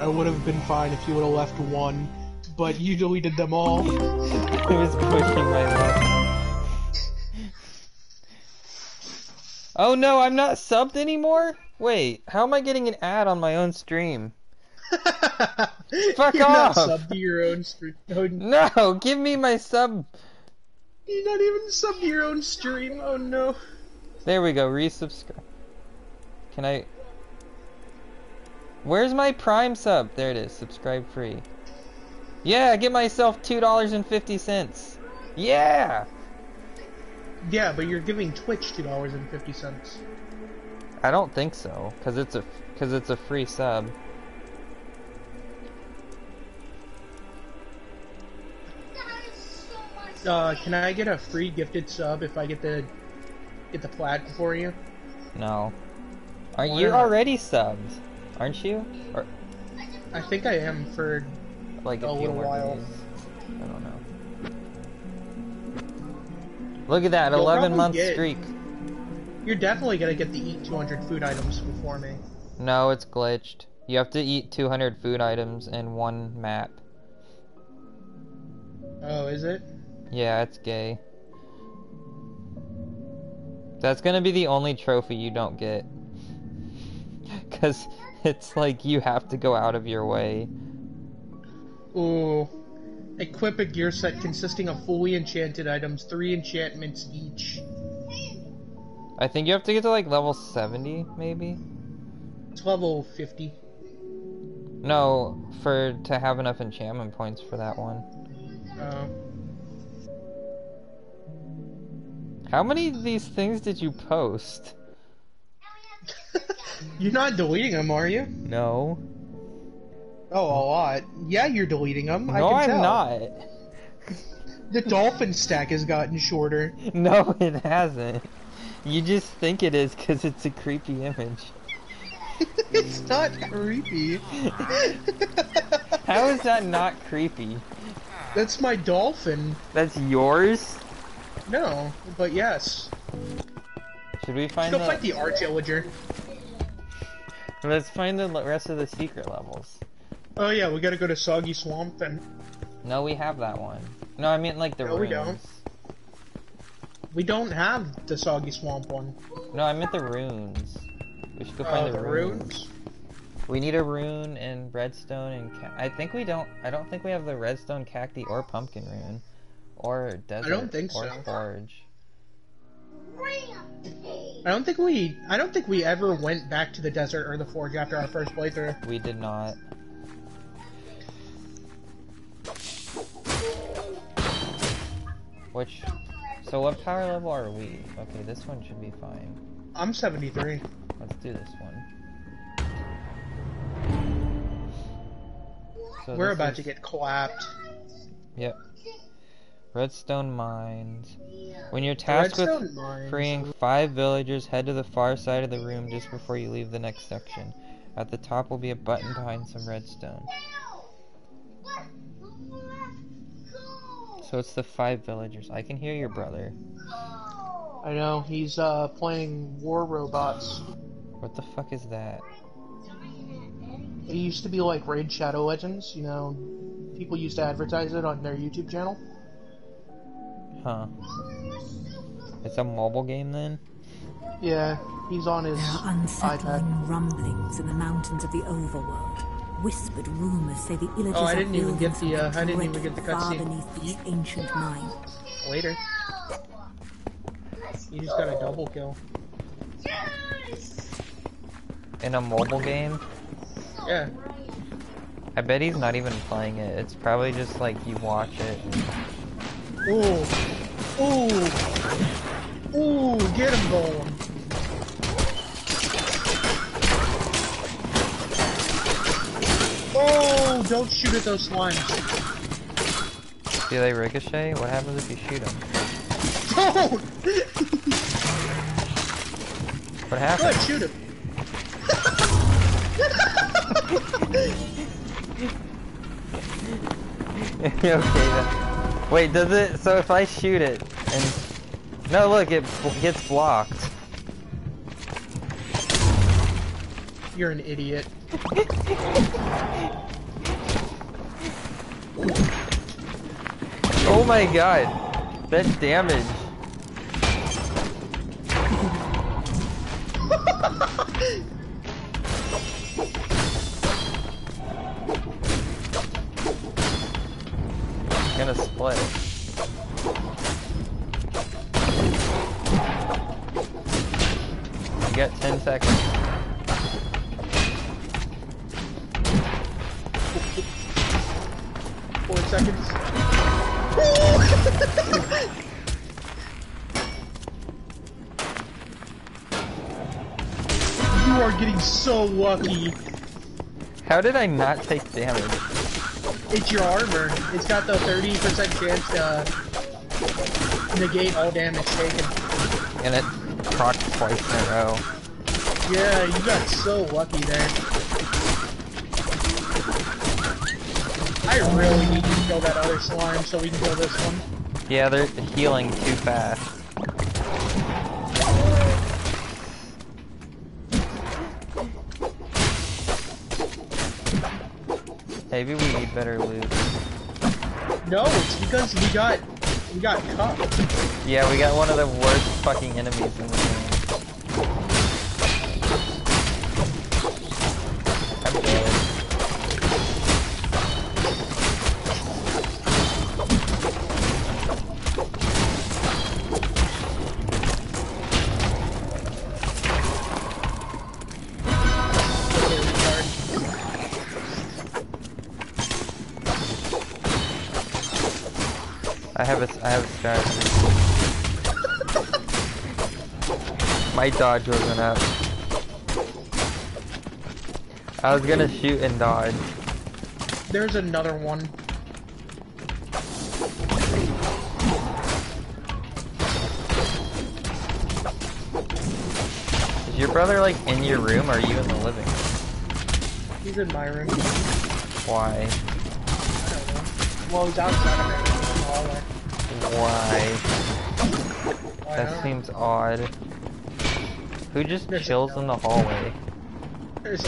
I would have been fine if you would have left one, but you deleted them all. I was pushing my luck. Oh no, I'm not subbed anymore? Wait, how am I getting an ad on my own stream? Fuck You're off! not sub to your own stream. No, give me my sub. You're not even sub to your own stream. Oh no. There we go, resubscribe. Can I... Where's my Prime sub? There it is, subscribe free. Yeah, I get myself $2.50. Yeah! Yeah, but you're giving Twitch two dollars and fifty cents. I don't think so, cause it's a cause it's a free sub. Uh, can I get a free gifted sub if I get the get the plaid for you? No, aren't you already subbed? Aren't you? Or I think I am for like a, little while. days? I don't know. Look at that, You'll 11 month get- streak. You're definitely gonna get the eat 200 food items before me. No, it's glitched. You have to eat 200 food items in one map. Oh, is it? Yeah, it's gay. That's gonna be the only trophy you don't get. Cause it's like you have to go out of your way. Ooh. Equip a gear set consisting of fully enchanted items, three enchantments each. I think you have to get to like level 70, maybe? It's level 50. No, for to have enough enchantment points for that one. Uh, How many of these things did you post? You're not deleting them, are you? No. Oh, a lot. Yeah, you're deleting them. I No, can I'm tell. not. The dolphin stack has gotten shorter. No, it hasn't. You just think it is because it's a creepy image. it's not creepy. How is that not creepy? That's my dolphin. That's yours? No, but yes. Should we find Go the... fight the arch illager. Let's find the rest of the secret levels. Oh yeah, we gotta go to Soggy Swamp and. No, we have that one. No, I mean like the No, we don't. We don't have the Soggy Swamp one. No, I meant the runes. We should go Oh, find the the, runes. runes. We need a rune and redstone and ca- I think we don't. I don't think we have the redstone cacti or pumpkin rune, or desert. think or so. forge. I don't think we. I don't think we ever went back to the desert or the forge after our first playthrough. We did not. Which, so what power level are we? Okay, this one should be fine. I'm 73. Let's do this one. So We're this about is- to get clapped. Yep. Redstone mines. When you're tasked with mines. freeing five villagers, head to the far side of the room just before you leave the next section. At the top will be a button behind some redstone. So it's the five villagers. I can hear your brother. I know he's uh playing War Robots. What the fuck is that? It used to be like Raid Shadow Legends. You know, people used to advertise it on their YouTube channel. Huh. It's a mobile game then? Yeah, he's on his There are unsettling iPad. rumblings in the mountains of the overworld. Whispered rumors say the illagers Oh, I are didn't even get the, uh, something I didn't even get the dreadful far cutscene. beneath these ancient mines. Later. You just got a double kill. In a mobile game? Yeah. I bet he's not even playing it. It's probably just like you watch it. Ooh. Ooh. Ooh, get him going. Oh, don't shoot at those slimes. Do they ricochet? What happens if you shoot them? Don't! What Go happens? ahead, shoot him. okay then. Wait, does it? So if I shoot it and no, look, it gets blocked. You're an idiot. oh my god. That damage. gonna. You got 10 seconds. Four seconds. you are getting so lucky. How did I not take damage? It's your armor. It's got the 30% chance to negate all damage taken. And it procs twice in a row. Yeah, you got so lucky there. I really need to kill that other slime so we can kill this one. Yeah, they're healing too fast. Better loot. No, it's because we got we got cupped. Yeah, we got one of the worst fucking enemies in the game. My dodge wasn't. I was gonna shoot and dodge. There's another one. Is your brother like in your room or are you in the living room? He's in my room. Why? I don't know. Well, he's outside of my room in the hallway. Why? Why That seems odd. Who just There's chills in the hallway? There's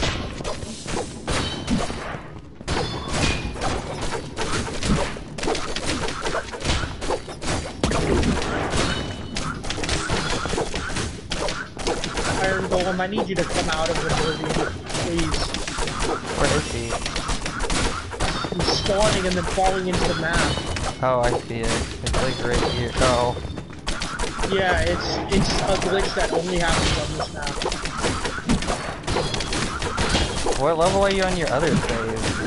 Iron Golem, I need you to come out of the Oblivion, please. Where is he? He's spawning and then falling into the map. Oh, I see it. It's like right here. Oh, Yeah, it's it's a glitch that only happens on this map. what level are you on your other save?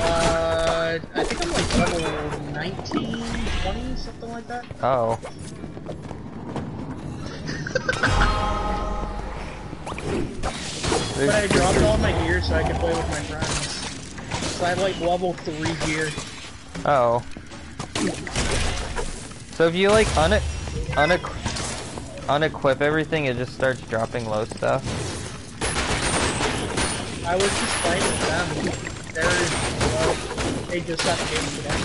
Uh, I think I'm like level 19, 20, something like that. Oh. But I dropped all my gear so I could play with my friends. So I have like level 3 gear. Oh. So if you like un unequ unequip everything, it just starts dropping low stuff. I was just playing with them. They're, well, they just got the game today.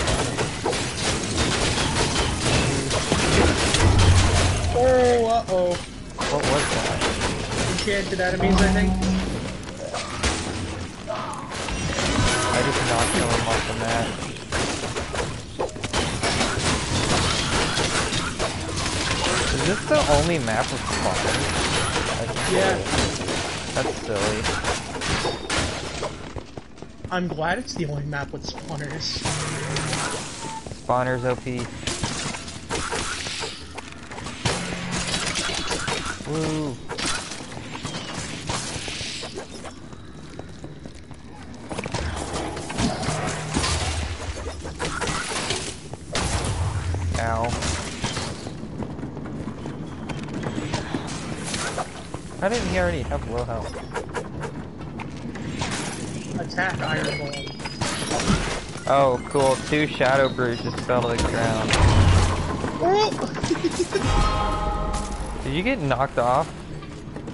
Oh, uh-oh. What was that? Enchanted enemies, I think. I just knocked him off the map. This the only map with spawners? yeah. That's silly. I'm glad it's the only map with spawners. Spawners OP. Woo. Have low health? Attack Iron. Oh, cool. Two Shadow Brews just fell to the ground. Oh! Did you get knocked off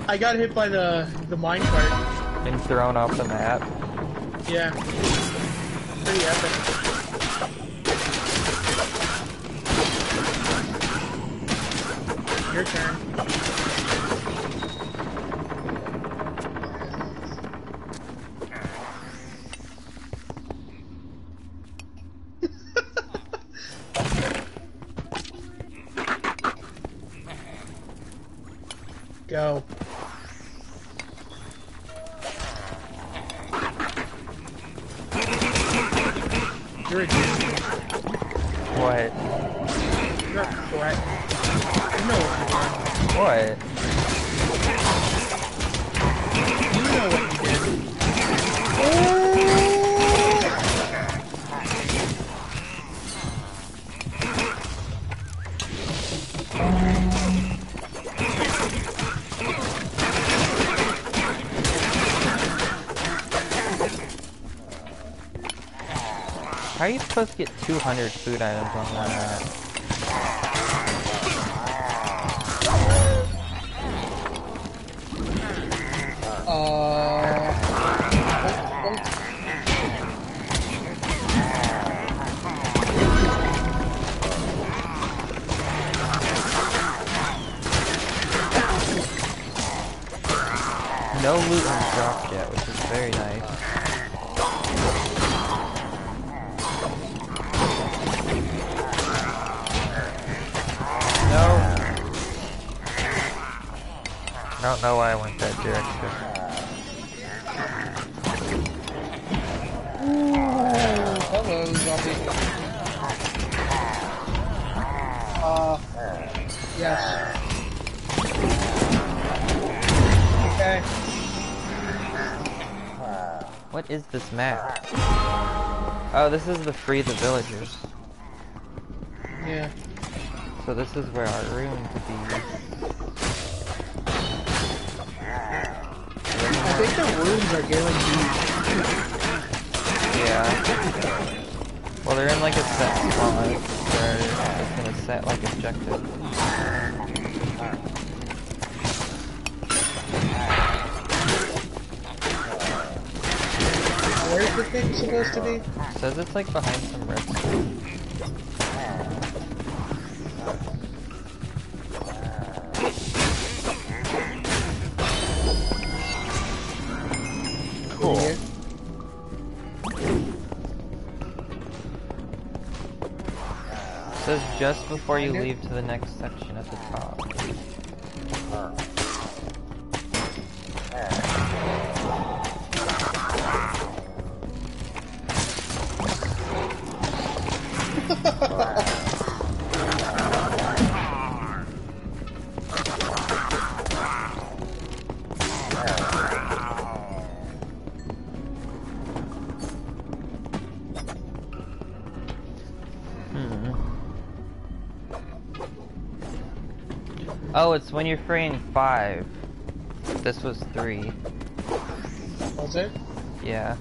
I got hit by the the minecart. and thrown off the map? Yeah. Pretty epic. Your turn. Supposed to get 200 food items on one map? This is the free the villagers. Yeah. So this is where our room could be. I think the rooms are guaranteed. Yeah. Well, they're in like a set says it's like behind some. Says just before you leave to the next it's when you're freeing five. This was three. Was it? Yeah.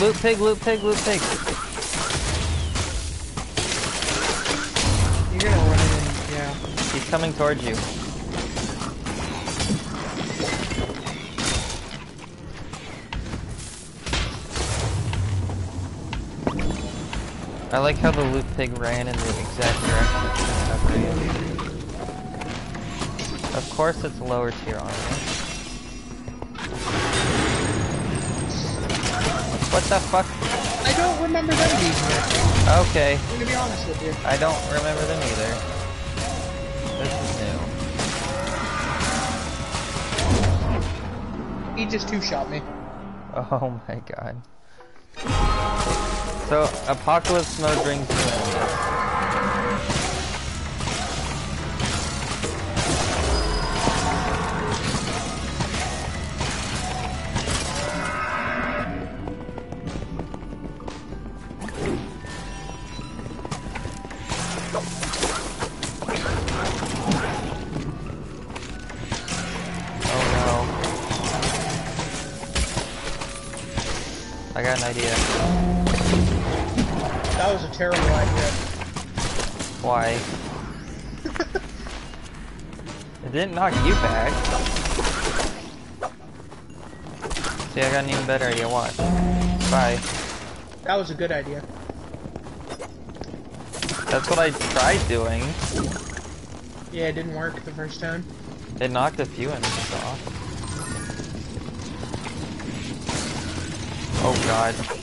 Loot pig, loot pig, loot pig. You're gonna run in, yeah. He's coming towards you. I like how the loot pig ran in the exact direction that. Of course it's lower tier armor. What the fuck? I don't remember them being here. Okay, I'm gonna be honest with you. I don't remember them either. This is new. He just two shot me. Oh my god. So, apocalypse you in. Oh no. I got an idea. That was a terrible idea. Why? it didn't knock you back. See, I got an even better idea. Watch. Bye. That was a good idea. That's what I tried doing. Yeah, it didn't work the first time. It knocked a few enemies off. Oh god.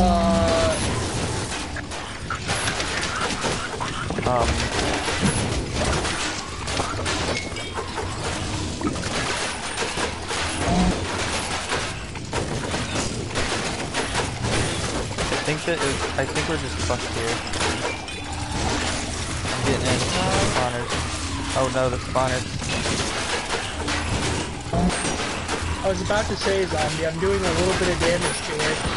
Um, I think that is, I think we're just fucked here. I'm getting in spawners. Oh no, the spawners. I was about to say, zombie, I'm doing a little bit of damage to it.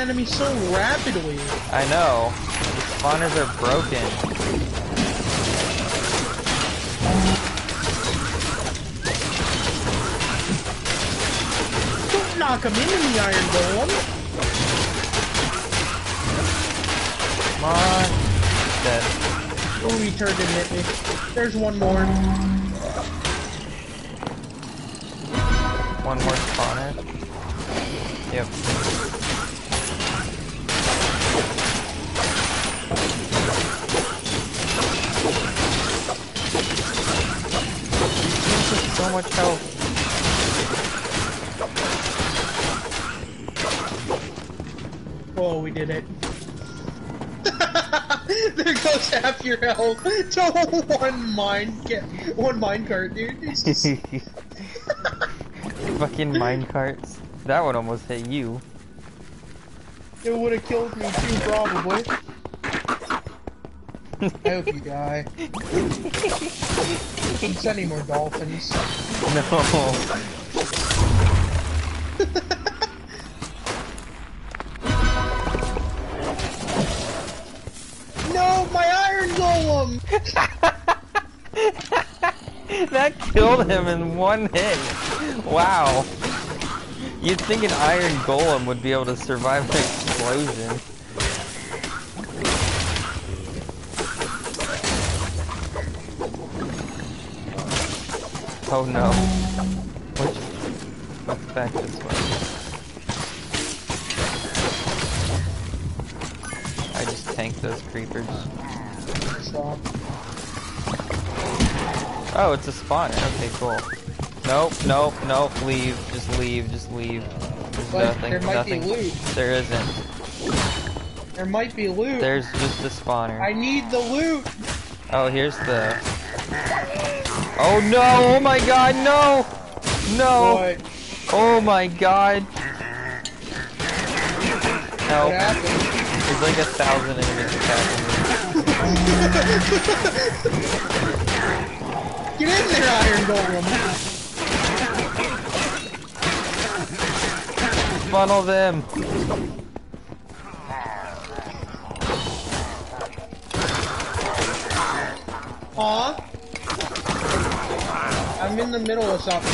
Enemies so rapidly. I know. The spawners are broken. Don't knock him into the iron golem. Come on. Dead. Oh, he turned and hit me. There's one more. One more spawner. Yep. So much health. Oh, we did it. there goes half your health to one mine ca- one minecart, dude. It's just- Fucking minecarts. That one almost hit you. it would have killed me too, probably. I hope you die. Keep sending more dolphins. No. Killed him in one hit. Wow. You'd think an iron golem would be able to survive an explosion. Oh no. Which? Let's back this way. I just tanked those creepers. Stop. Oh, it's a spawner. Okay, cool. Nope, nope, nope. Leave. Just leave. Just leave. There's nothing. there might nothing. be loot. There isn't. There might be loot. There's just a spawner. I need the loot. Oh, here's the. Oh no! Oh my God! No! No! What? Oh my God! Help! happened? There's like a thousand enemies attacking Get there, iron golem. Funnel them. Aw. I'm in the middle of something.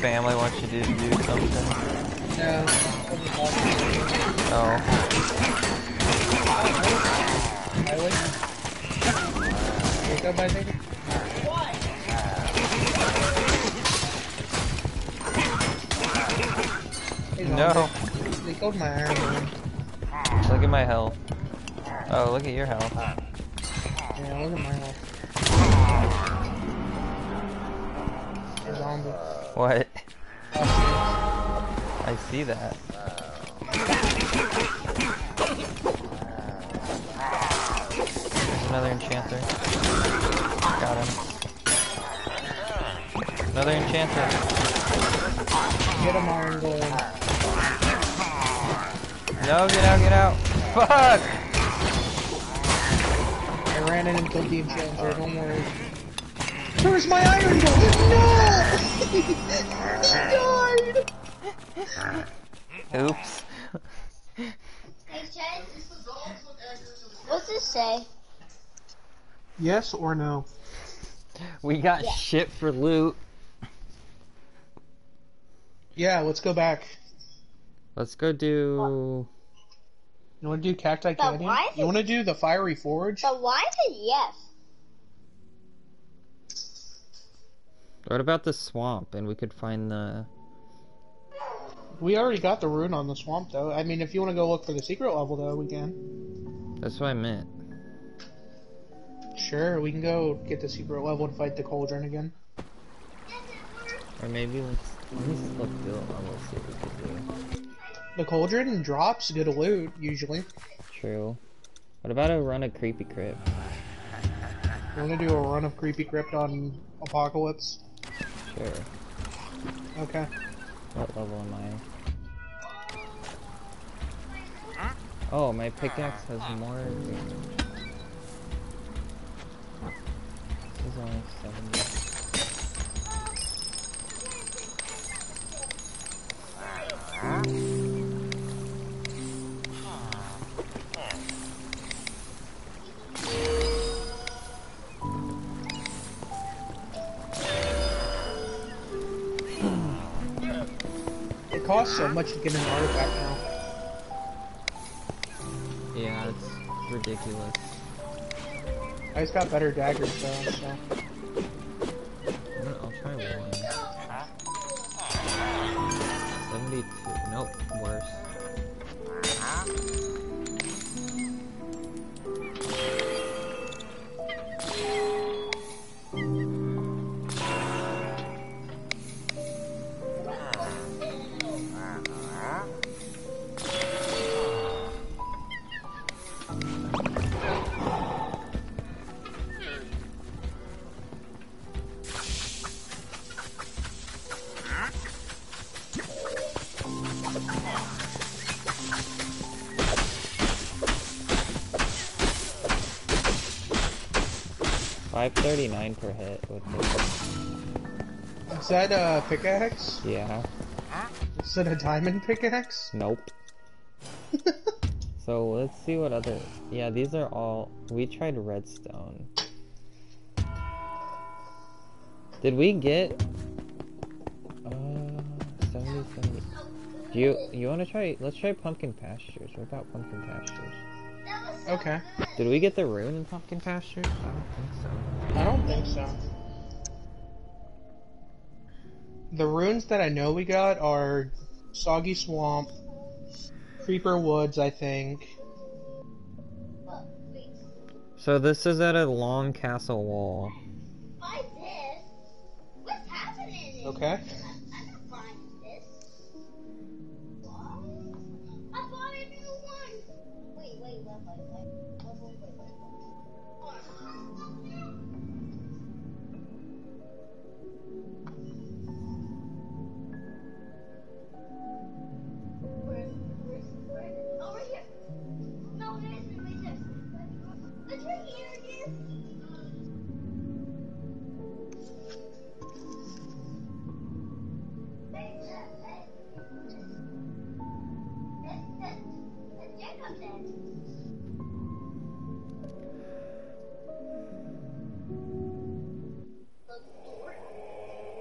Family wants you to do something. no. Oh. I would. Wake up, I think. Hey, No. They killed my iron. Look at my health. Oh, look at your health. Yeah, look at my health. Hey, zombie. What? I see that. Another enchanter. Got him. Another enchanter. Get him, iron golem. No, get out, get out. Fuck! I ran in and killed the enchanter, don't worry. Where's my iron golem? No! he died! Oops. Hey, Chad. What's this say? Yes or no? We got Yeah. shit for loot. Yeah, let's go back. Let's go do... You wanna do Cacti Canyon? why You wanna do the Fiery Forge? But why is it yes? What about the swamp? And we could find the. We already got the rune on the swamp, though. I mean, if you want to go look for the secret level, though, we can. That's what I meant. Sure, we can go get the secret level and fight the cauldron again. Or maybe let's let me look through the level, see what we could do. The cauldron drops good loot, usually. True. What about a run of creepy crypt? You want to do a run of creepy crypt on Apocalypse? Sure. Okay. What level am I? Oh, my pickaxe has more. This only 70. costs so much to get an artifact now. Yeah, it's ridiculous. I just got better daggers though, so. I'll try one. 72. Nope, per hit with Is that a pickaxe? Yeah. Is that a diamond pickaxe? Nope. so let's see what other. Yeah, these are all. We tried redstone. Did we get? Uh, 70, 70. Do you you want to try? Let's try pumpkin pastures. What about pumpkin pastures? Okay. Did we get the rune in pumpkin pasture? I don't think so. I don't think so. The runes that I know we got are Soggy Swamp, Creeper Woods, I think. So this is at a long castle wall. Okay.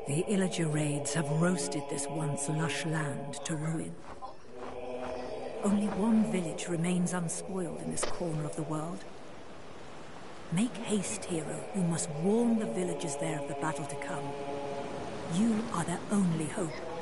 The Illager raids have roasted this once lush land to ruin. Only one village remains unspoiled in this corner of the world. Make haste, hero. You must warn the villagers there of the battle to come. You are their only hope.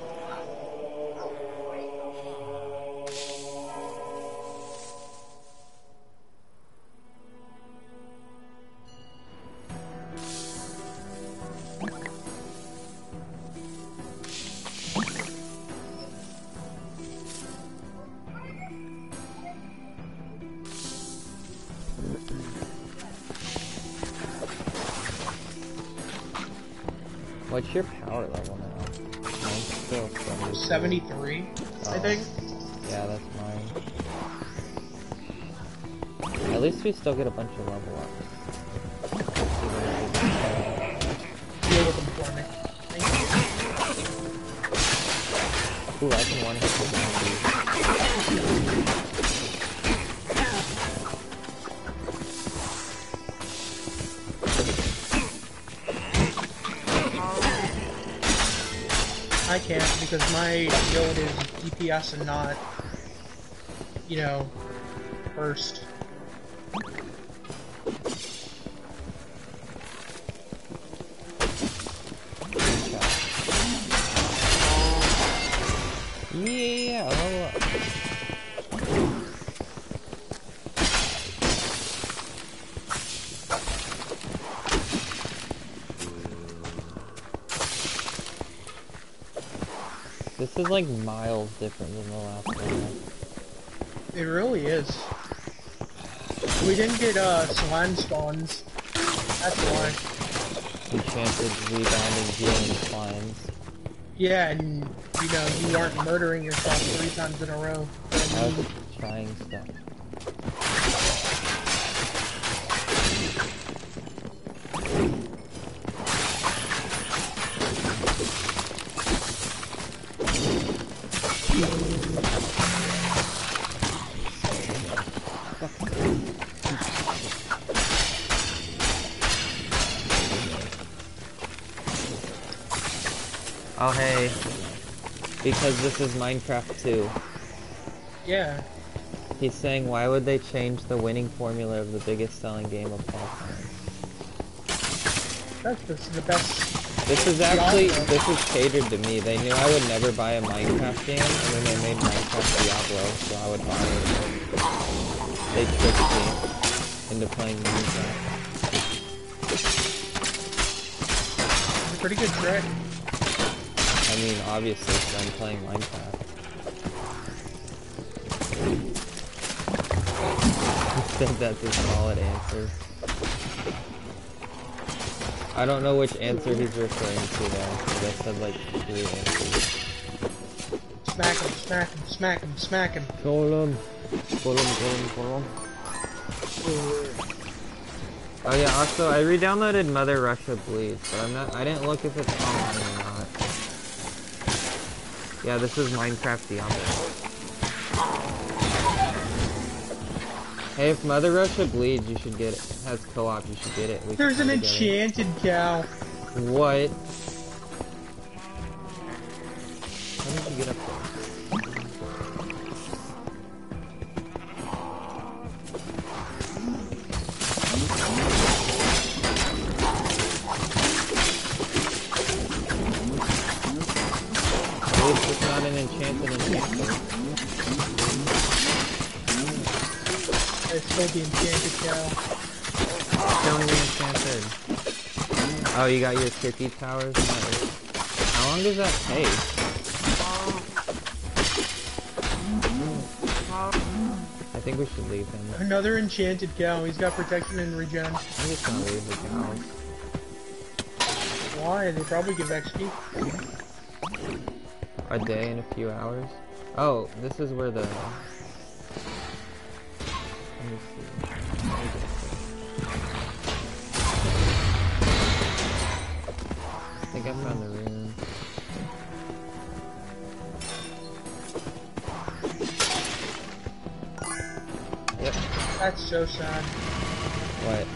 I think. Yeah, that's mine. At least we still get a bunch of level ups. Deal with them for me. Thank Ooh, I can one hit the zombies. I can't because my DPS and not, you know, burst. Yeah. This is like my different than the last one. It really is. We didn't get uh slime spawns. That's why. Enchanted rebounding healing slimes. Yeah, and you know you aren't murdering yourself three times in a row. Because this is Minecraft 2. Yeah. He's saying, why would they change the winning formula of the biggest selling game of all time? That's just the best. This is actually, this is catered to me. They knew I would never buy a Minecraft game, and then they made Minecraft Diablo, so I would buy it. They tricked me into playing Minecraft. It's a pretty good trick. I mean, obviously, I'm playing Minecraft. I think that's a solid answer. I don't know which answer he's referring to though, I said like three answers. Smack him, smack him, smack him, smack him. Kill him! Kill him, kill him, kill him. Oh yeah, also I re-downloaded Mother Russia Bleeds, but I'm not I didn't look if it's not. Yeah, this is Minecraft Diablo. Hey, if Mother Russia Bleeds, you should get it. Has co-op, you should get it. We There's an together. enchanted cow. What? You got your cookie towers? How long does that take? I think we should leave him. Another enchanted cow. He's got protection and regen. I'm just gonna leave the cows. Why? They probably give XP. A day in a few hours. Oh, this is where the. Think I found the rune. Yep. That's so sad. What?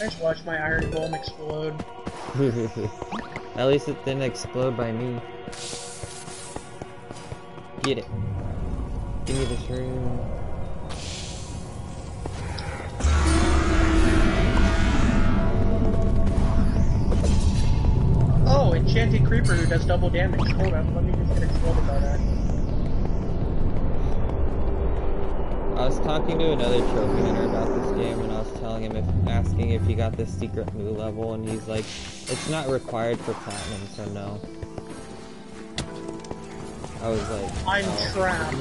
I just watched my iron golem explode. At least it didn't explode by me. Get it. Give me this room. Enchanted creeper who does double damage. Hold on, let me just get exploded by that. I was talking to another trophy hunter about this game and I was telling him if asking if he got the secret moo level and he's like, it's not required for platinum, so no. I was like, I'm oh. trapped.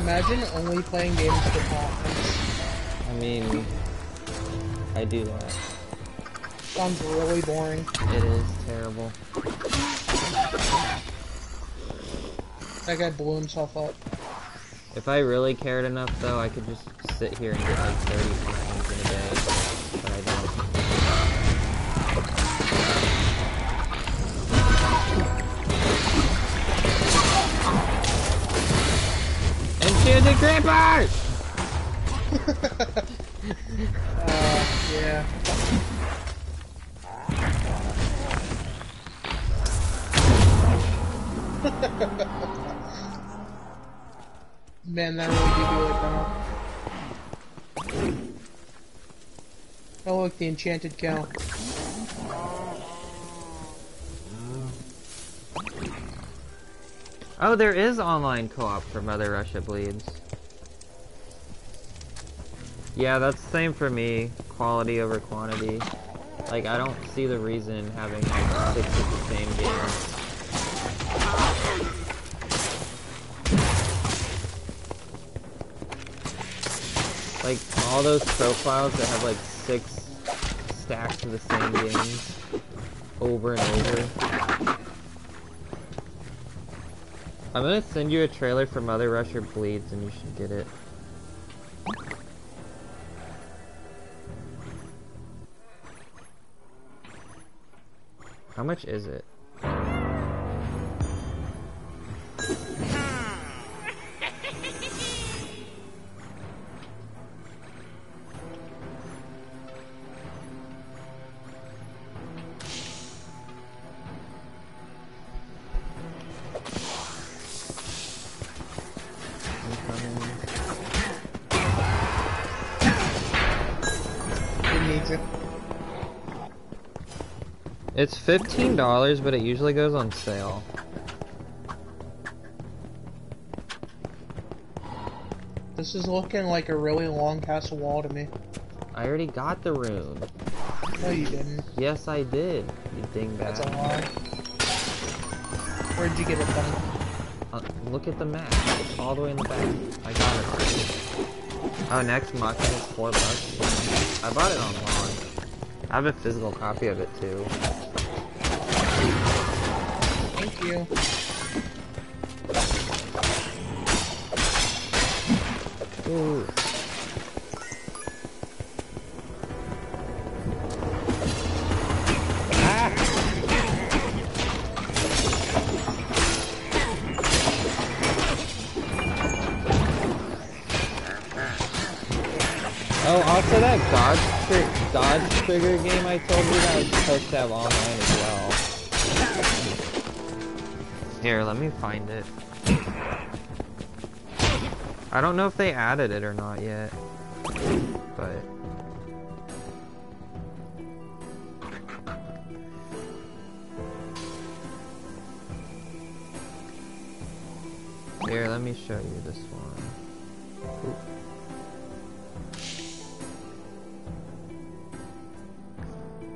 Imagine only playing games for platinums. I mean, I do that. Sounds really boring. It is terrible. That guy blew himself up. If I really cared enough, though, I could just sit here and get like 30 platinums in a day, but I don't. Enchanted Creeper! uh, yeah. Man, that really did do it now. Oh look, the enchanted cow. Oh, there is online co-op for Mother Russia Bleeds. Yeah, that's the same for me. Quality over quantity. Like, I don't see the reason in having like six of the same game. Like, all those profiles that have like six stacks of the same games over and over. I'm gonna send you a trailer for Mother Russia Bleeds and you should get it. How much is it? It's fifteen dollars, but it usually goes on sale. This is looking like a really long castle wall to me. I already got the rune. No, you didn't. Yes, I did. You That's a lie. Where'd you get it from? Uh, look at the map. It's all the way in the back. I got it already. Oh, Nex Machina is four bucks. I bought it on launch. I have a physical copy of it too. You. Ooh. Oh, also that dodge dodge trigger game I told you that was supposed to have online as well. Here, let me find it. I don't know if they added it or not yet, but here, let me show you this one.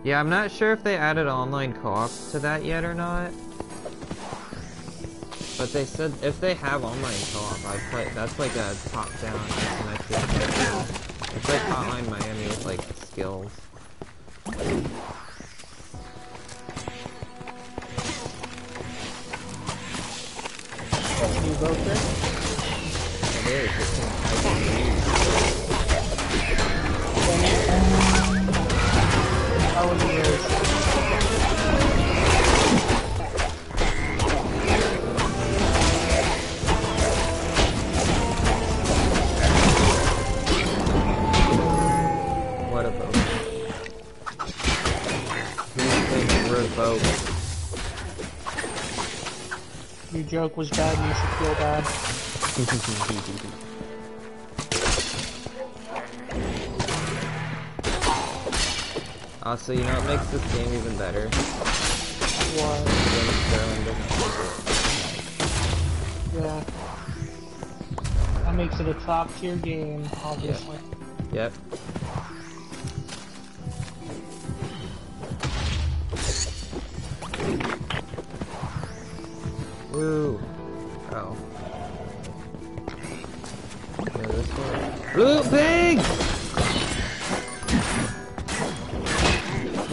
Yeah, I'm not sure if they added online co-op to that yet or not. But they said if they have online co-op, I play. That's like a top-down isometric. It's like Hotline Miami with like skills. Years? Joke was bad and you should feel bad. Also, you know what makes this game even better? Why? When Sterling doesn't Yeah. That makes it a top tier game, obviously. Yep. Woo.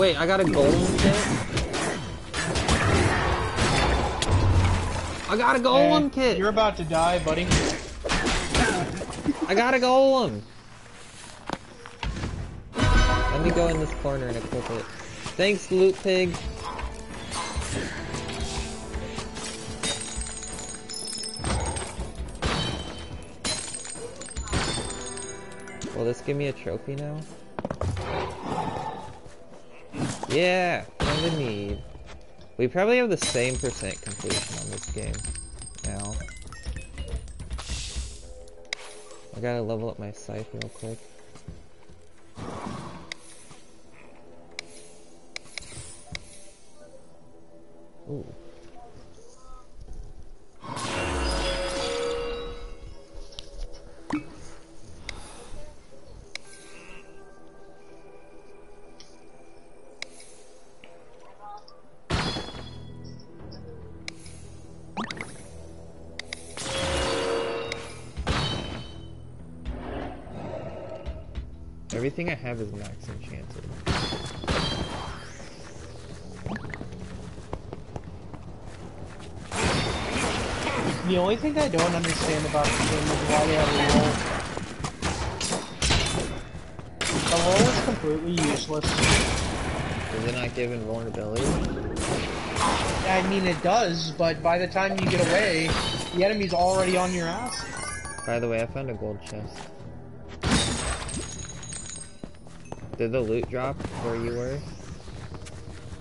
Wait, I got a golem kit? I got a golem Hey, kit! You're about to die, buddy. I got a golem! Let me go in this corner and equip it. Thanks, Loot Pig. Will this give me a trophy now? Yeah, of need. We probably have the same percent completion on this game now. I gotta level up my scythe real quick. Ooh. Everything I have is max enchanted. The only thing I don't understand about the game is why they have a roll. The roll is completely useless. Is it not given vulnerability? I mean, it does, but by the time you get away, the enemy's already on your ass. By the way, I found a gold chest. Did the loot drop where you were?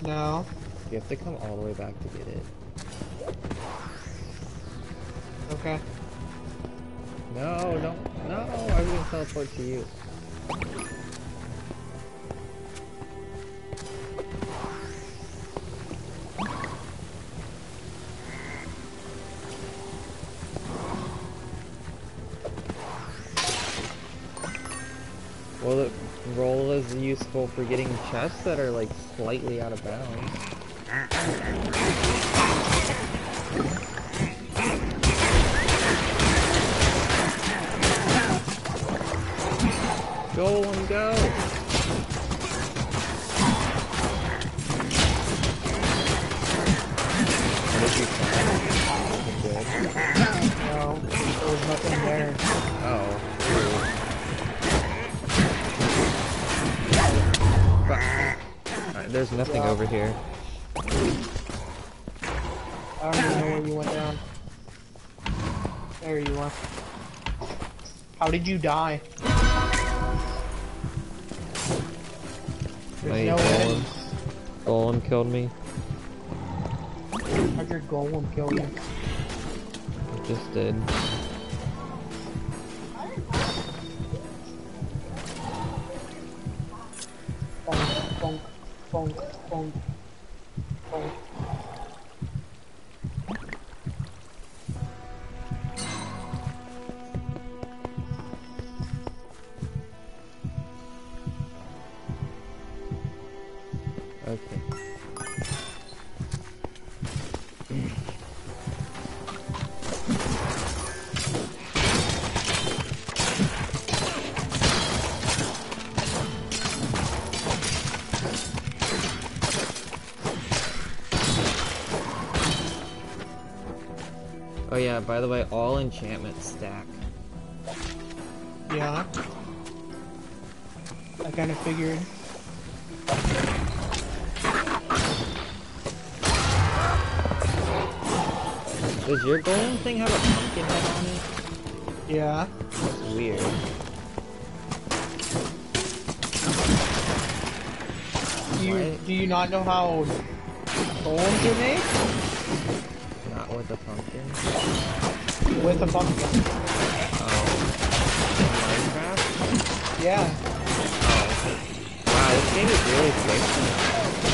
No. You have to come all the way back to get it. Okay. No, don't. No, I was gonna teleport to you. Useful for getting chests that are like slightly out of bounds. Go and go! Over here. I don't even know where you went down. There you are. How did you die? There's My no golem, golem killed me. How'd your golem kill you? It just did. Yeah, by the way, all enchantments stack. Yeah. I kind of figured. Does your golem thing have a pumpkin head on it? Yeah. That's weird. Do you do you not know how golems are made? Not with a pumpkin. With a pumpkin. Oh. Minecraft? Yeah. Oh. Wow, this game is really quick.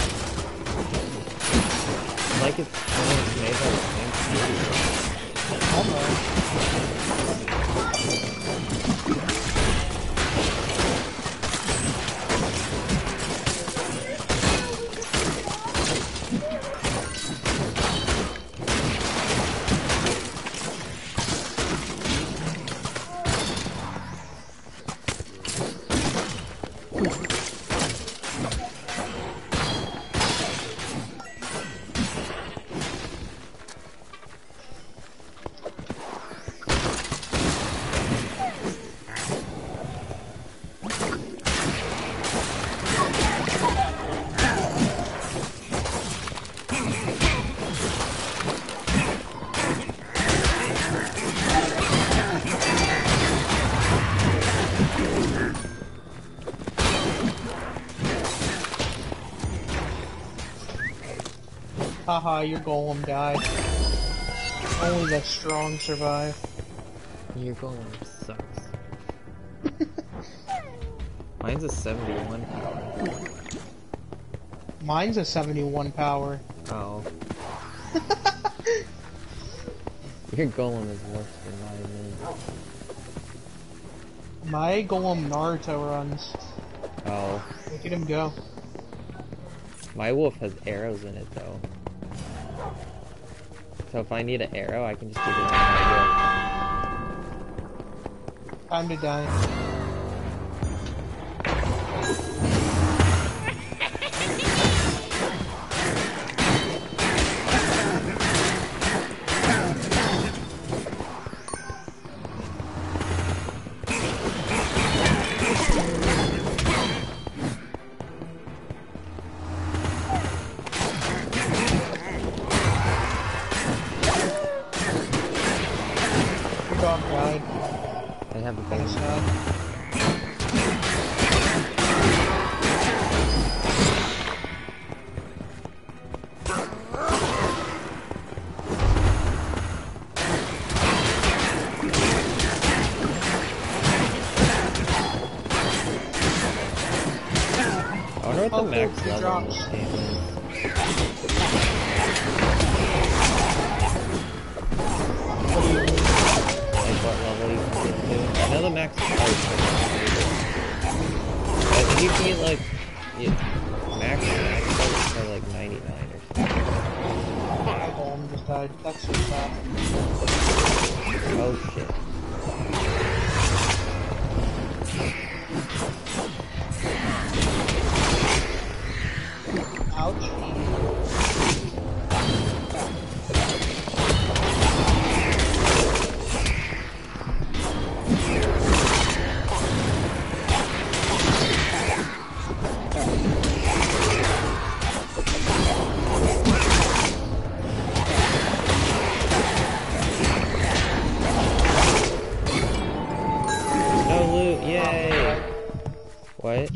Haha, your golem died. Only the strong survive. Your golem sucks. Mine's a 71 power. Mine's a 71 power. Oh. Your golem is worse than mine is. My golem Naruto runs. Oh. Look at him go. My wolf has arrows in it though. So if I need an arrow, I can just give it. Time to die.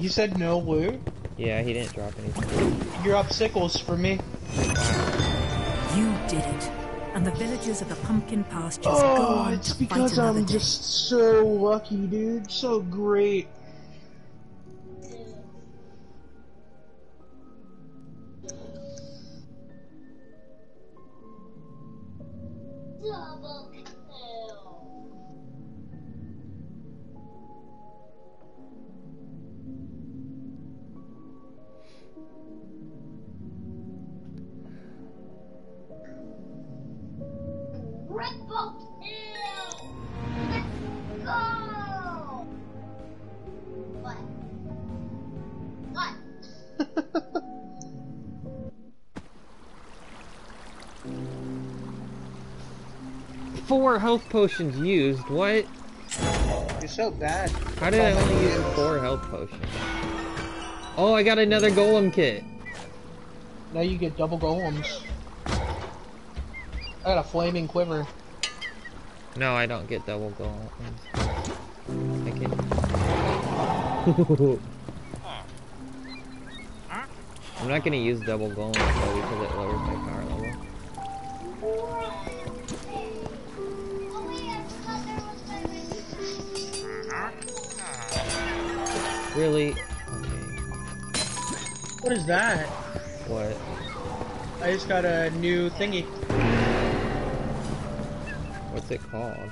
You said no loot? Yeah, he didn't drop anything. You're up sickles for me. You did it. And the villagers of the pumpkin pastures oh, go Oh, on it's to fight because I'm day. just so lucky, dude. So great. Potions used, what? You're so bad. How did I only use four health potions? Oh, I got another golem kit. Now you get double golems. I got a flaming quiver. No, I don't get double golems. I can... I'm not gonna use double golems though because it lowers my power Really? Okay. What is that? What? I just got a new thingy. What's it called?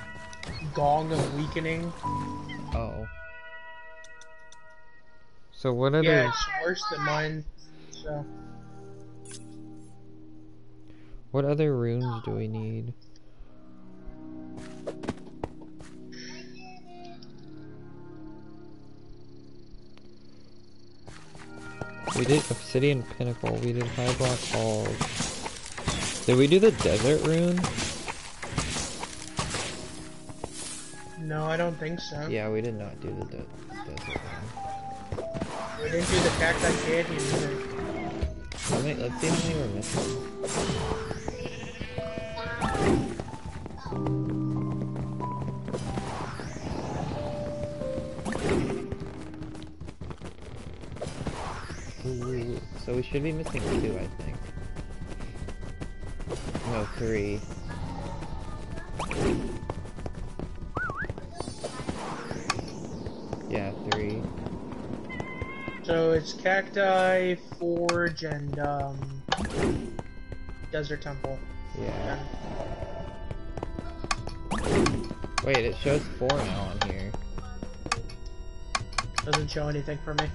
Gong of Weakening. Oh. So what other Yeah, it's worse than mine. So what other runes do we need? We did Obsidian Pinnacle, we did High Block Halls. Did we do the Desert Rune? no, I don't think so. Yeah, we did not do the de Desert Rune. We didn't do the cacti canyon either. How many, let's see how many we're missing. So we should be missing two, I think. No, three. Yeah, three. So it's cacti, forge, and um, desert temple. Yeah. Wait, it shows four now on here. Doesn't show anything for me.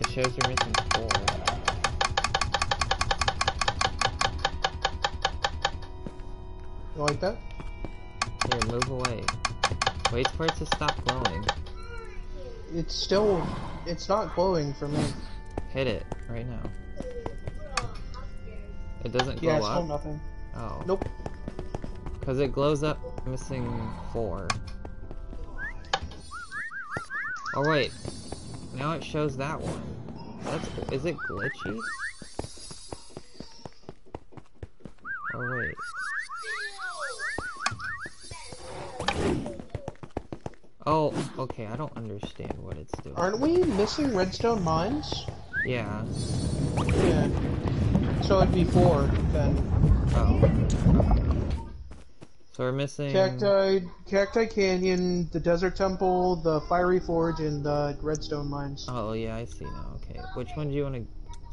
It shows we're missing four. You like that? Here, move away. Wait for it to stop glowing. It's still It's not glowing for me. Hit it right now. It doesn't glow Yeah, it's up. nothing. Oh. Nope. Because it glows up missing four. Oh wait. Now it shows that one. That's is it glitchy? Oh wait. Oh, okay, I don't understand what it's doing. Aren't we missing redstone mines? Yeah. Yeah. So it'd be four then. Oh. Okay. So we're missing Cacti, Cacti Canyon, the Desert Temple, the Fiery Forge, and the redstone mines. Oh yeah, I see now. Okay. Which one do you wanna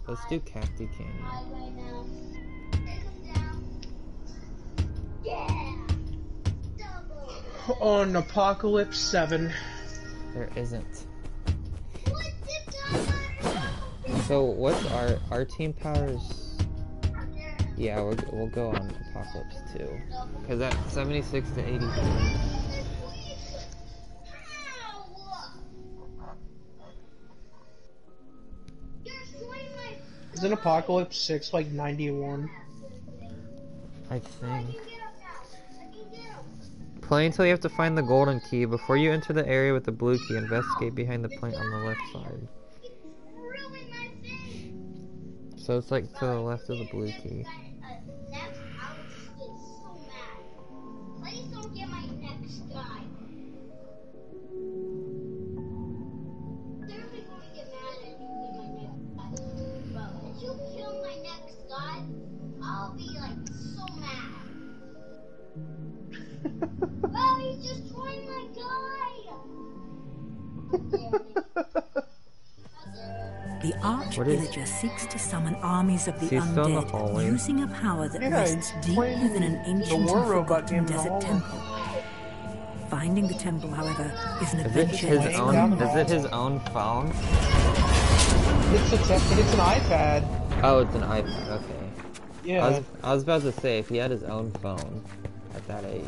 let's do Cacti Canyon. On Apocalypse 7. There isn't. What did I hmm. So what's our our team powers? Yeah, we'll we'll go on Apocalypse 2. Cause that's 76 to 83. Isn't Apocalypse 6 like 91? I think. Play until you have to find the golden key. Before you enter the area with the blue key, investigate behind the plant on the left side. So it's like to the left of the blue key. My next guy. They're going to get mad at you my next guy. But if you kill my next guy, I'll be like so mad. oh, he's destroying my guy. The arch What is- villager seeks to summon armies of the Is he the undead using a power that Yeah, rests he's deep within an the ancient war and robot forgotten in the desert hallway. temple. Finding the temple, however, is an Is it adventure his own? down only the Is it his own phone? It's a te- it's an iPad. Oh, it's an iPad. Okay. Yeah. I was I was about to say if he had his own phone at that age.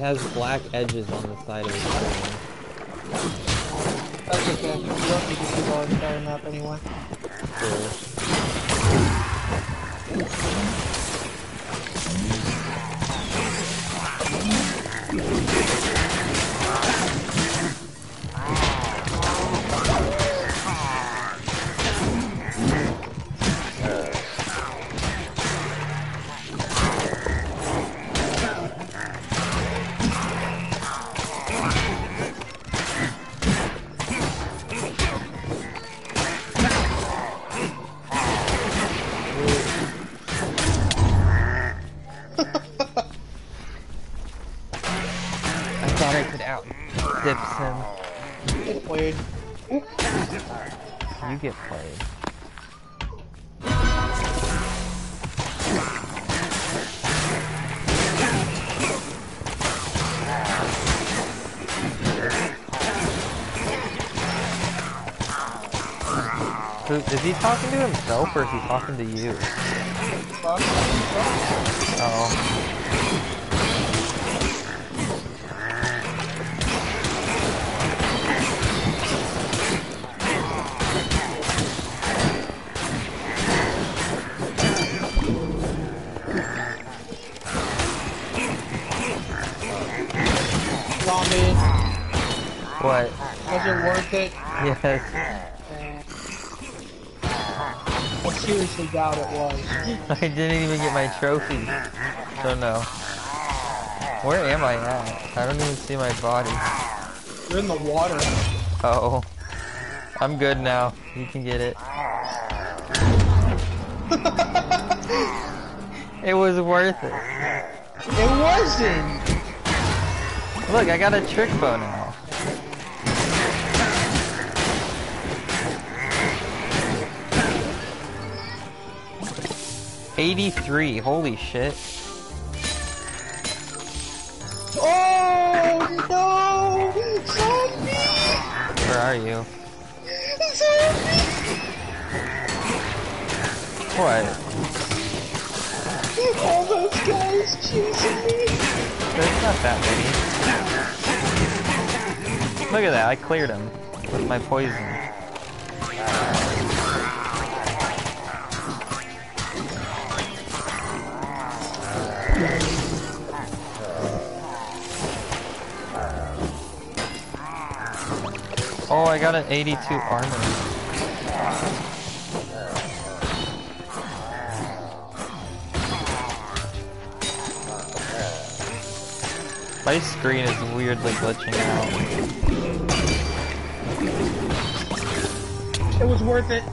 Has black edges on the side of screen. That's okay. You don't need to the map anyway. Talking to himself or is he talking to you? I didn't even get my trophy. So no. Where am I at? I don't even see my body. You're in the water. Uh oh. I'm good now. You can get it. it was worth it. It wasn't! Look, I got a trick bonus. 83, holy shit. Oh no! Zombie! Where are you? Zombie! What? All those guys chasing me! There's not that many. Look at that, I cleared him with my poison. Oh, I got an 82 armor. My screen is weirdly glitching out. It was worth it.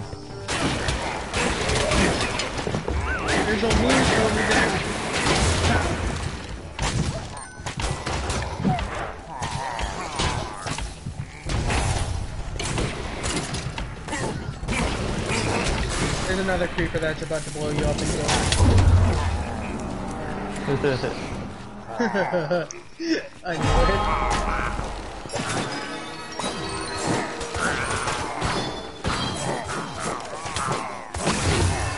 There's a over there. Another creeper that's about to blow you up and kill. I knew it.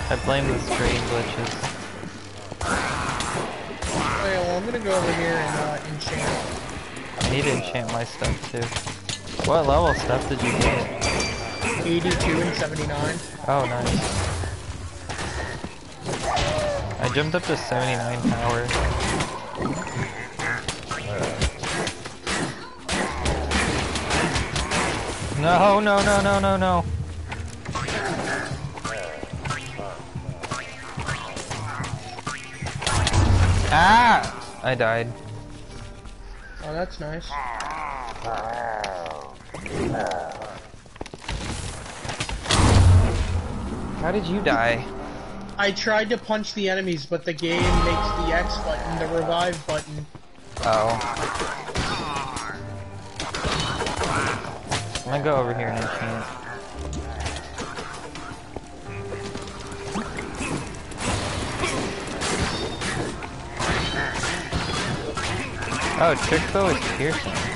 I blame the screen glitches. Okay, well, I'm gonna go over here and uh, enchant. I need to enchant my stuff too. What level stuff did you get? 82 and 79. Oh, nice. Jumped up to 79 power. No, no, no, no, no, no. Ah! I died. Oh, that's nice. How did you die? I tried to punch the enemies, but the game makes the X button the revive button. Oh. I'm gonna go over here and enchant. Oh, trick bow is piercing.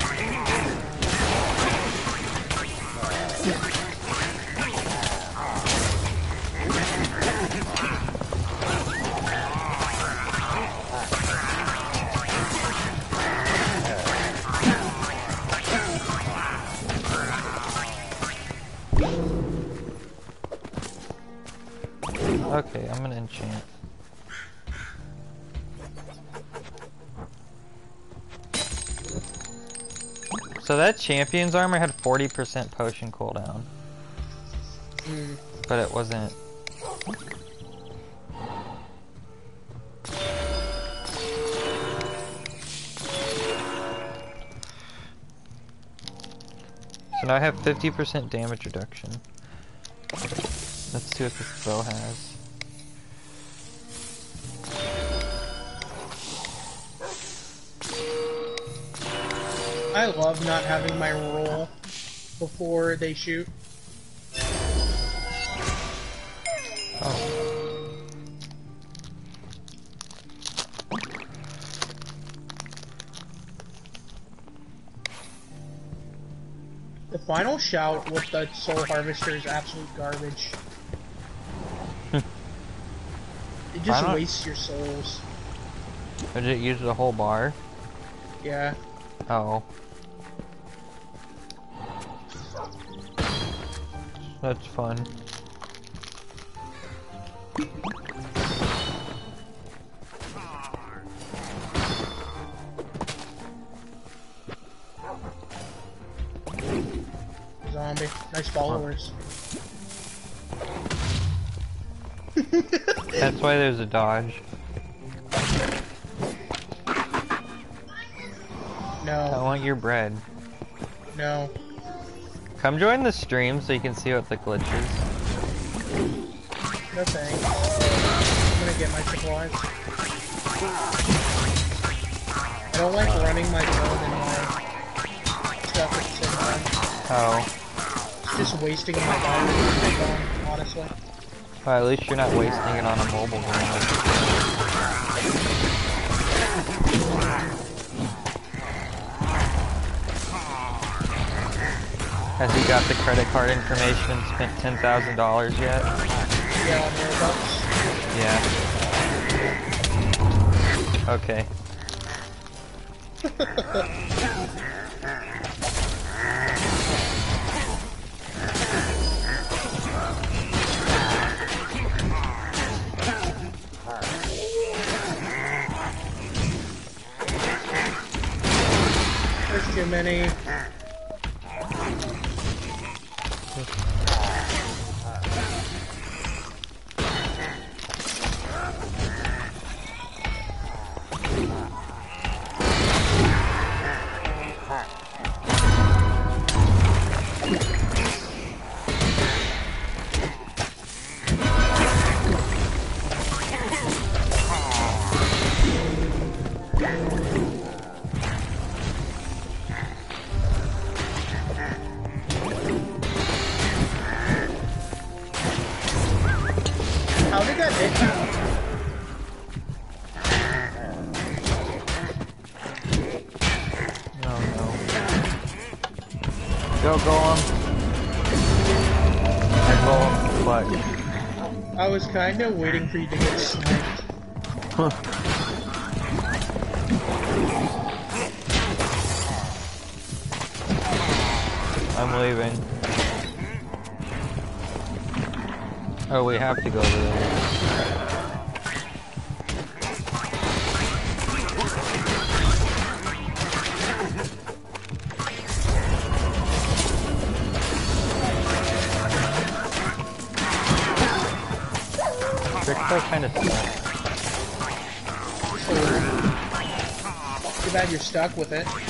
That champion's armor had 40% potion cooldown. But it wasn't. So now I have 50% damage reduction. Let's see what this bow has. I love not having my roll before they shoot. Oh. The final shout with the soul harvester is absolute garbage. Hmm. it just wastes your souls. Did it use the whole bar? Yeah. Oh. That's fun. Zombie. Nice followers. That's why there's a dodge. No. I want your bread. no. Come join the stream so you can see what the glitch is. No thanks. I'm gonna get my supplies. I don't like running my drone and my stuff at the same time. Oh. Just wasting my battery on my phone, honestly. Well, at least you're not wasting it on a mobile game. Got the credit card information and spent ten thousand dollars yet? Yeah. Okay. There's too many. Kinda waiting for you to get sniped. Huh. I'm leaving. Oh, we have to go stuck with it.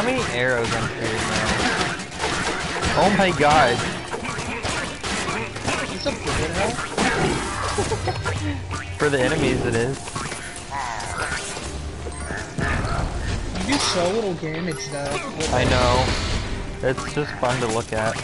How many arrows I'm shooting now. Oh my god. What's up, good? For the enemies it is. You do so little damage though. I know. It's just fun to look at.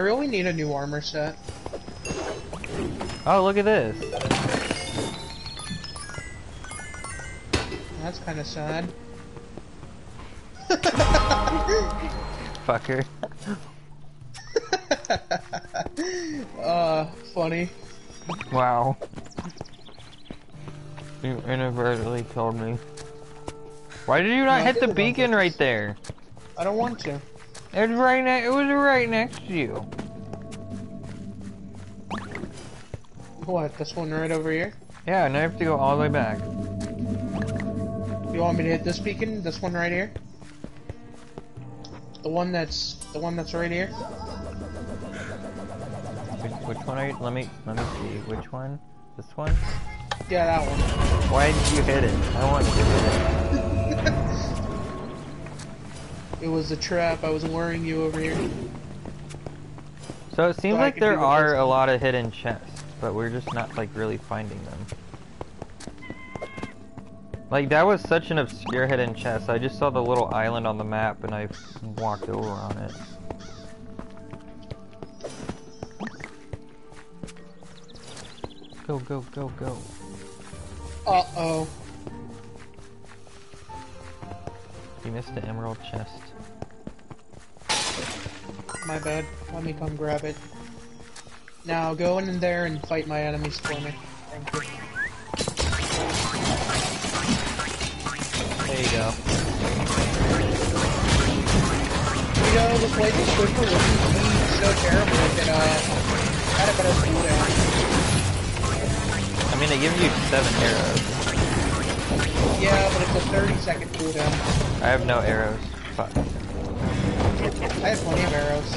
Really need a new armor set. Oh, look at this. That's kind of sad. Fucker. uh, funny. Wow. You inadvertently killed me. Why did you not No, hit the beacon right there? I don't want to. It was right ne- it was right next to you. What? This one right over here? Yeah, now I have to go all the way back. You want me to hit this beacon? This one right here? The one that's The one that's right here. Which, which one are you? Let me let me see. Which one? This one? Yeah, that one. Why did you hit it? I want to hit it. It was a trap. I was luring you over here. So it seems So like there the are a lot of hidden chests, but we're just not like really finding them. Like that was such an obscure hidden chest. I just saw the little island on the map and I walked over on it. Go go go go. Uh oh. You missed the emerald chest. My bad. Let me come grab it. Now go in there and fight my enemies for me. Thank you. There you go. You know, the place is good for looking so terrible that, uh, had a better cooldown. I mean, they give you seven arrows. Yeah, but it's a 30 second cooldown. I have no arrows. Fuck. I have plenty of arrows.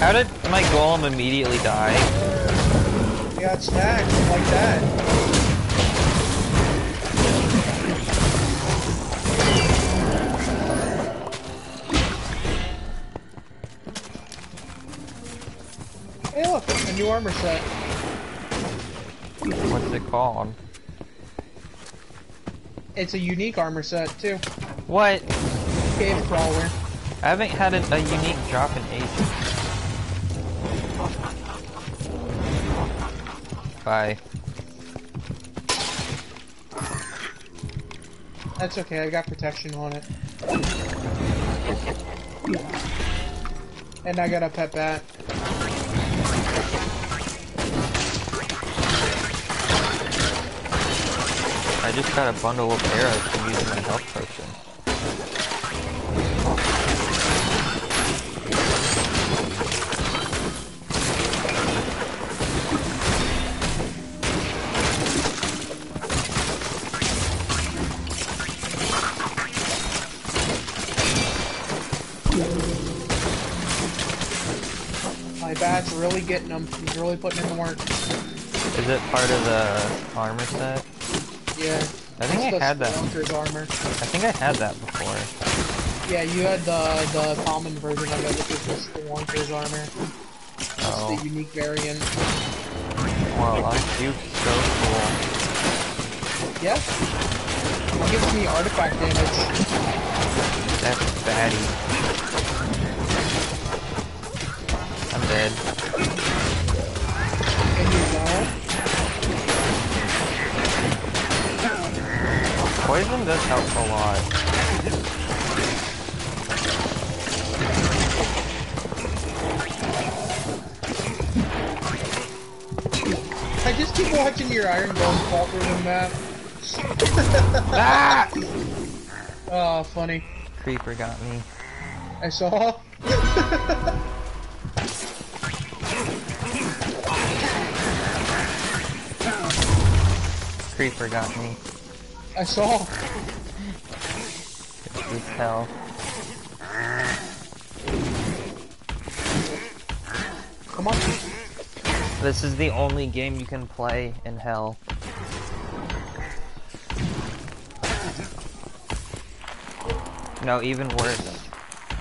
How did my golem immediately die? You got stacked like that. Armor set. What's it called? It's a unique armor set too. What? Cave crawler. I haven't had a, a unique drop in ages. Bye. That's okay, I got protection on it. And I got a pet bat. Just got a bundle of arrows from using my health potion. My bat's really getting him. He's really putting in the work. Is it part of the armor set? I think I had that. Armor. I think I had that before. Yeah, you had the the common version of it, which is just the Wonker's armor. It's Oh, the unique variant. well, I do so cool. Yeah. It gives me artifact damage. That's baddie. I'm dead. Poison does help a lot. I just keep watching your Iron Golem fall through the map. ah! Oh, funny. Creeper got me. I saw. Creeper got me. I saw. This is hell. Come on. This is the only game you can play in hell. No, even worse.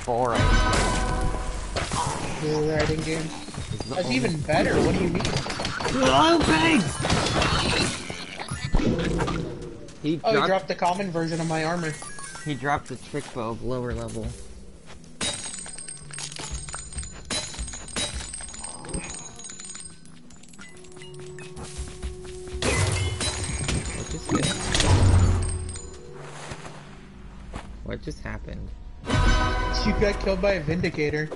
Bull Riding. The riding game. That's even better. What do you mean? He Oh, dropped, dropped the common version of my armor. he dropped the trick bow of lower level. What just What just happened? You got killed by a Vindicator.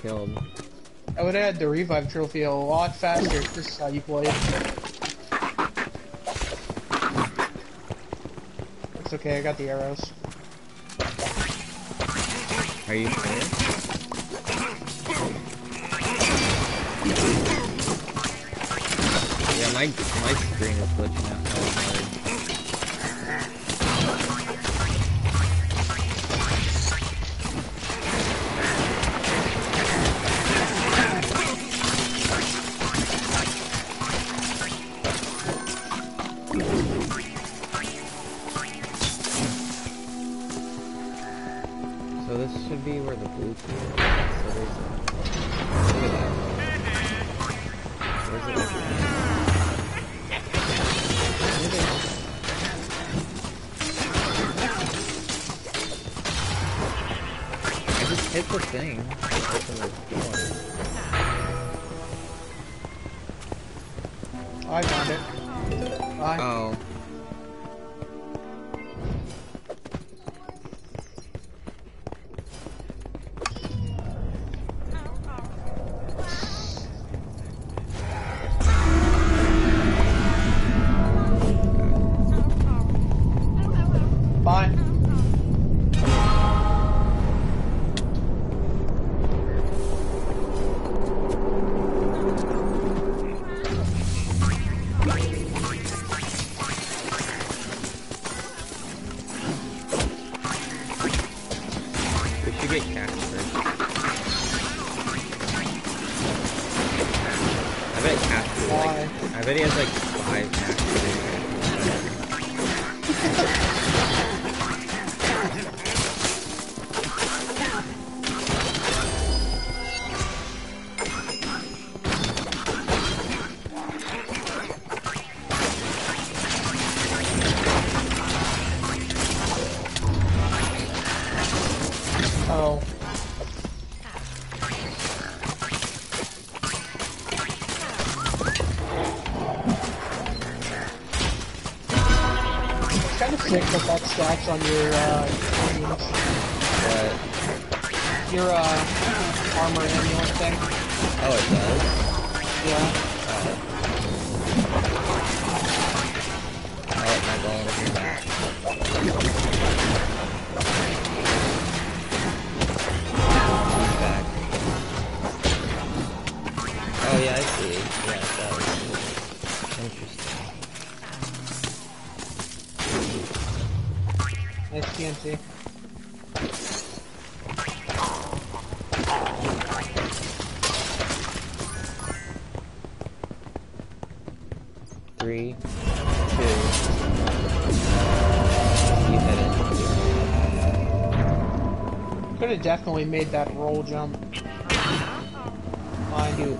Killed. I would add the revive trophy a lot faster if this is how you play it. It's okay, I got the arrows. Are you sure? Yeah, my my screen is glitching out So this should be where the blue key is. So there's a look at that. Where's it? I just hit the thing. Open the door. I found it. Bye. Oh. On your uh, definitely made that roll jump. Mind you.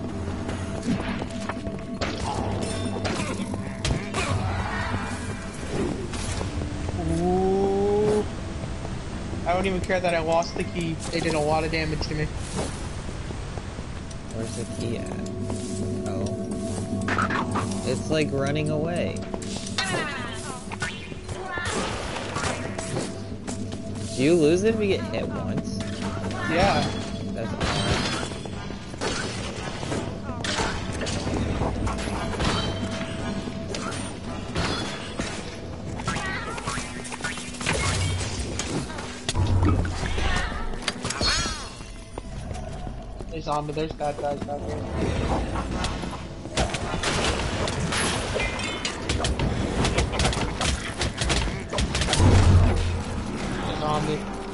Ooh. I don't even care that I lost the key. They did a lot of damage to me. Where's the key at? Oh. It's like running away. Do you lose it if you get hit once? Yeah. That's. There's zombie. There's bad guys back here.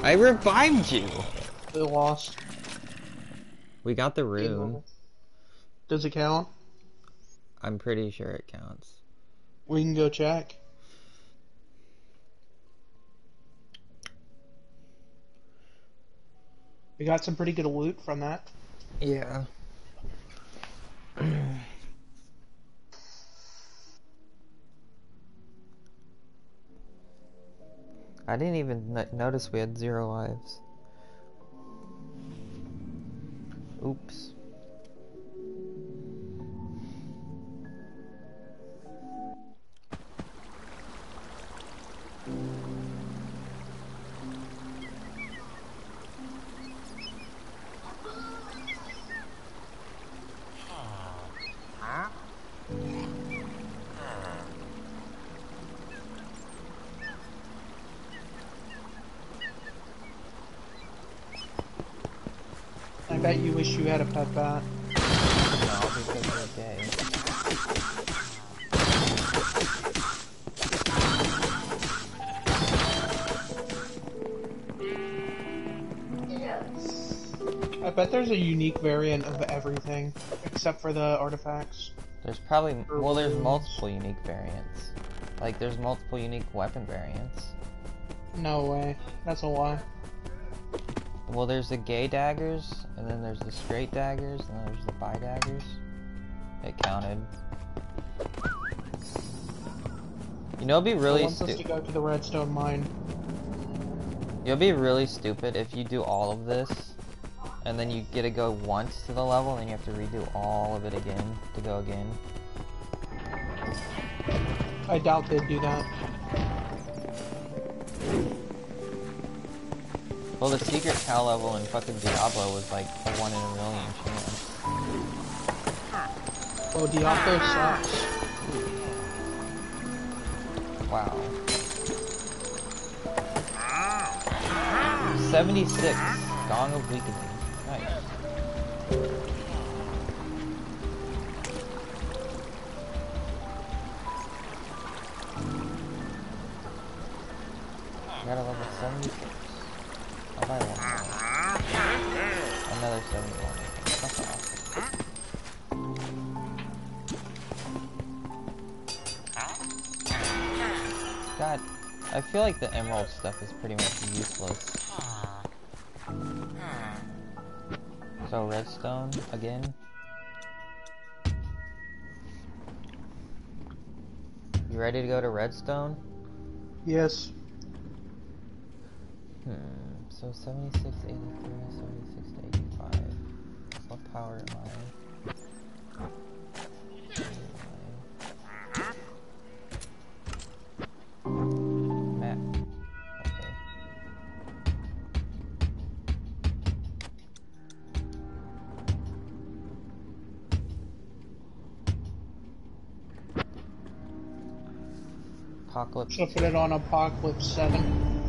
I revived you! We lost. We got the rune. Does it count? I'm pretty sure it counts. We can go check. We got some pretty good loot from that. Yeah. I didn't even notice we had zero lives. Oops. You had a pet bat. No, gay. I bet there's a unique variant of everything, except for the artifacts. There's probably well, there's multiple unique variants. Like there's multiple unique weapon variants. No way. That's a lie. Well, there's the gay daggers, and then there's the straight daggers, and then there's the bi daggers. It counted. You know, it'd be really wants us to go to the redstone mine. You'll be really stupid if you do all of this, and then you get to go once to the level, and then you have to redo all of it again to go again. I doubt they'd do that. Well, the secret cow level in fucking Diablo was like a one in a million chance. Oh, Diablo ah. sucks. Wow. Ah. 76. Gong of Weakening. Nice. Got a level 76. God, I feel like the emerald stuff is pretty much useless. So redstone again. You ready to go to redstone? Yes. Hmm. So 76, 83, 76 to 85. What power am I? Apocalypse. Should put it on Apocalypse 7.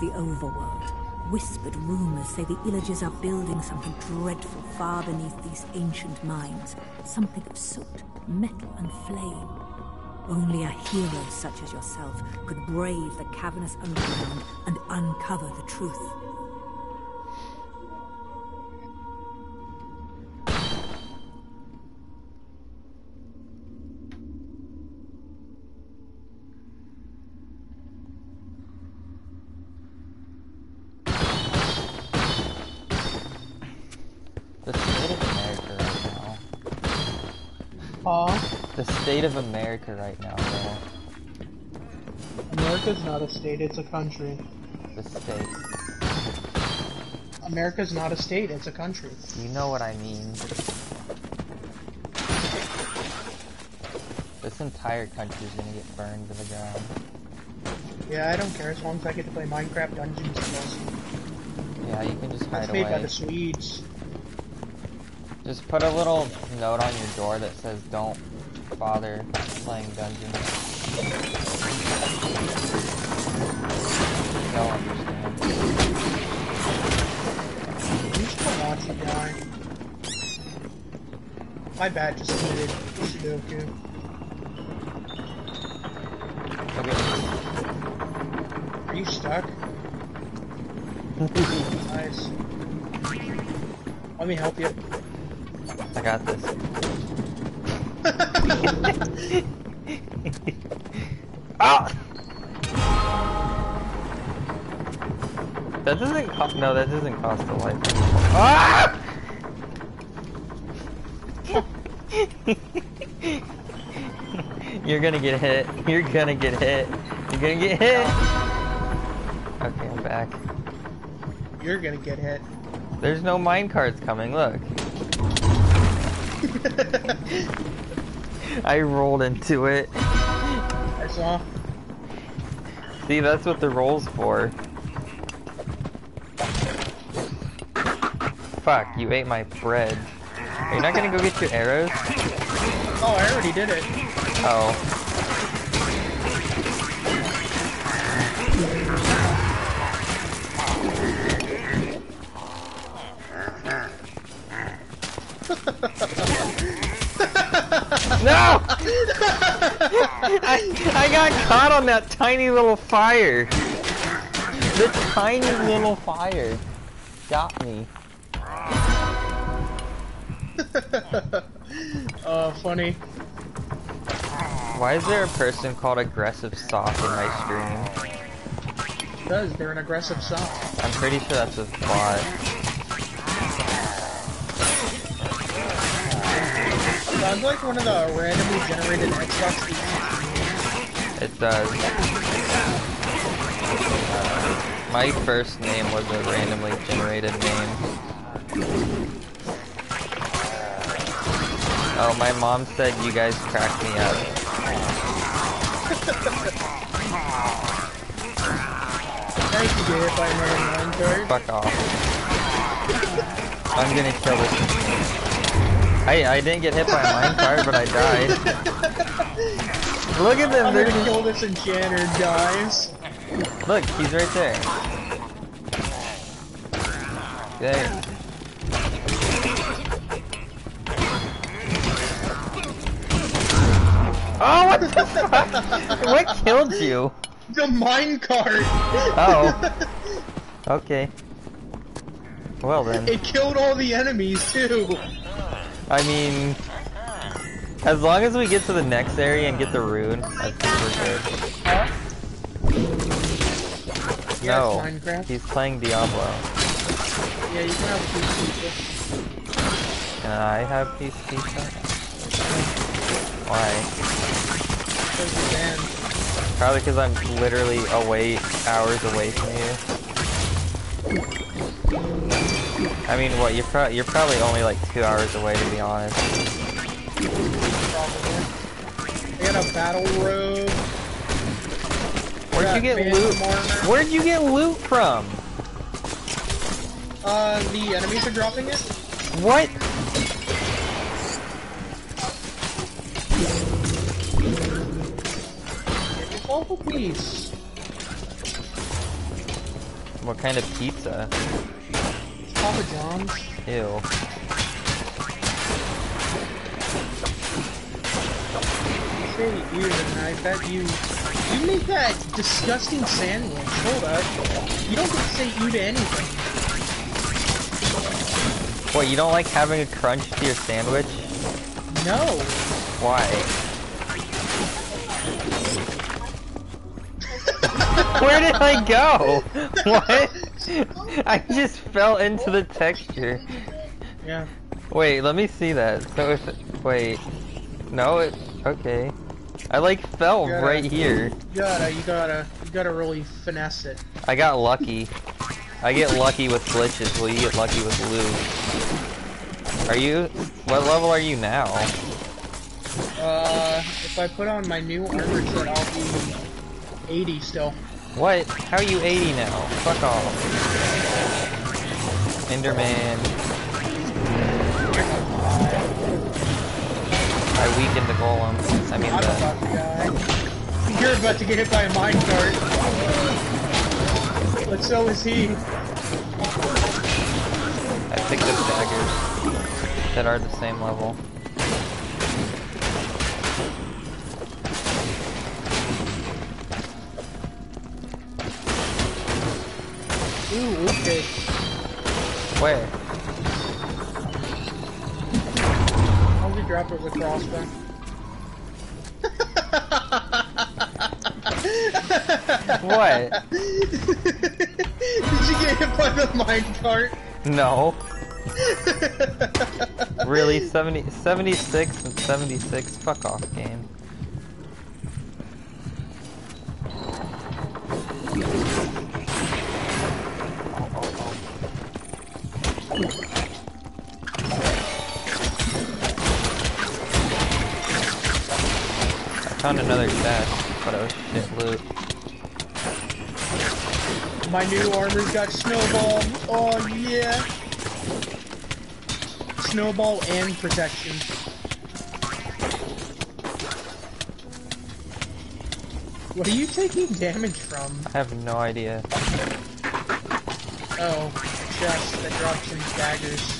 The overworld. Whispered rumors say the Illagers are building something dreadful far beneath these ancient mines. Something of soot, metal, and flame. Only a hero such as yourself could brave the cavernous underground and uncover the truth. Of America right now, bro. America's not a state, it's a country. The state. America's not a state, it's a country. You know what I mean. This entire country is gonna get burned to the ground. Yeah, I don't care as long as I get to play Minecraft Dungeons. Yeah, you can just hide That's made by away. the Swedes. Just put a little note on your door that says don't bother playing dungeons. They'll understand. You still watch the guy. My bad, just committed Sudoku. Okay. Are you stuck? nice. Let me help you. I got this. ah! That doesn't cost. No, that doesn't cost a life. Ah! You're gonna get hit. You're gonna get hit. You're gonna get hit. Okay, I'm back. You're gonna get hit. There's no mine carts coming. Look, I rolled into it. I saw. See, that's what the roll's for. Fuck, you ate my bread. Are you not gonna go get your arrows? Oh, I already did it. Oh. I, I got caught on that tiny little fire. The tiny little fire got me. uh, funny. Why is there a person called Aggressive Soft in my stream? Because they're an aggressive sock. I'm pretty sure that's a bot. Sounds like one of the randomly generated Xbox. It does. My first name was a randomly generated name. Oh, my mom said you guys cracked me up. Thank you, get hit by another line card. Fuck off. I'm gonna kill this. I I didn't get hit by a mine cart, but I died. Look at them. I'm They're gonna just, kill this enchanter, guys. look, he's right there. There. Oh, what the fuck? What killed you? The mine cart! Oh. Okay. Well then. it killed all the enemies, too! I mean, as long as we get to the next area and get the rune, I think we're good. Huh? No, Minecraft. he's playing Diablo. Yeah, you can have two pizza. Can I have piece pizza? Why? Because. Probably because I'm literally away hours away from you. I mean, what? You're pro you're probably only like two hours away, to be honest. Probably. I got a battle robe. Where'd you get loot? armor. Where'd you get loot from? Uh, the enemies are dropping it? What? Get yourself a piece. What kind of pizza? Papa John's. Ew. Say you, and I bet you. You make that disgusting sandwich. Hold up. You don't get to say you to anything. What, you don't like having a crunch to your sandwich? No. Why? Where did I go? What? I just fell into the texture. Yeah. Wait, let me see that. So if wait, no, it okay. I like fell Yeah. right here. You gotta, you gotta, you gotta really finesse it. I got lucky. I get lucky with glitches. Will you get lucky with loot? Are you? What level are you now? Uh, if I put on my new armor set, I'll be 80 still. What? How are you 80 now? Fuck off. Enderman. I weakened the golem. I mean I'm the. about to die. You're about to get hit by a minecart. But so is he. I picked up daggers that are the same level. Ooh, okay. Where? Dropped crossbow. What? Did you get hit by the minecart? No. Really? 70, 76 and 76? Fuck off, game. Found another chest, but it was shit loot. My new armor's got snowball. Oh yeah. Snowball and protection. What are you taking damage from? I have no idea. Oh, chest that drops some daggers.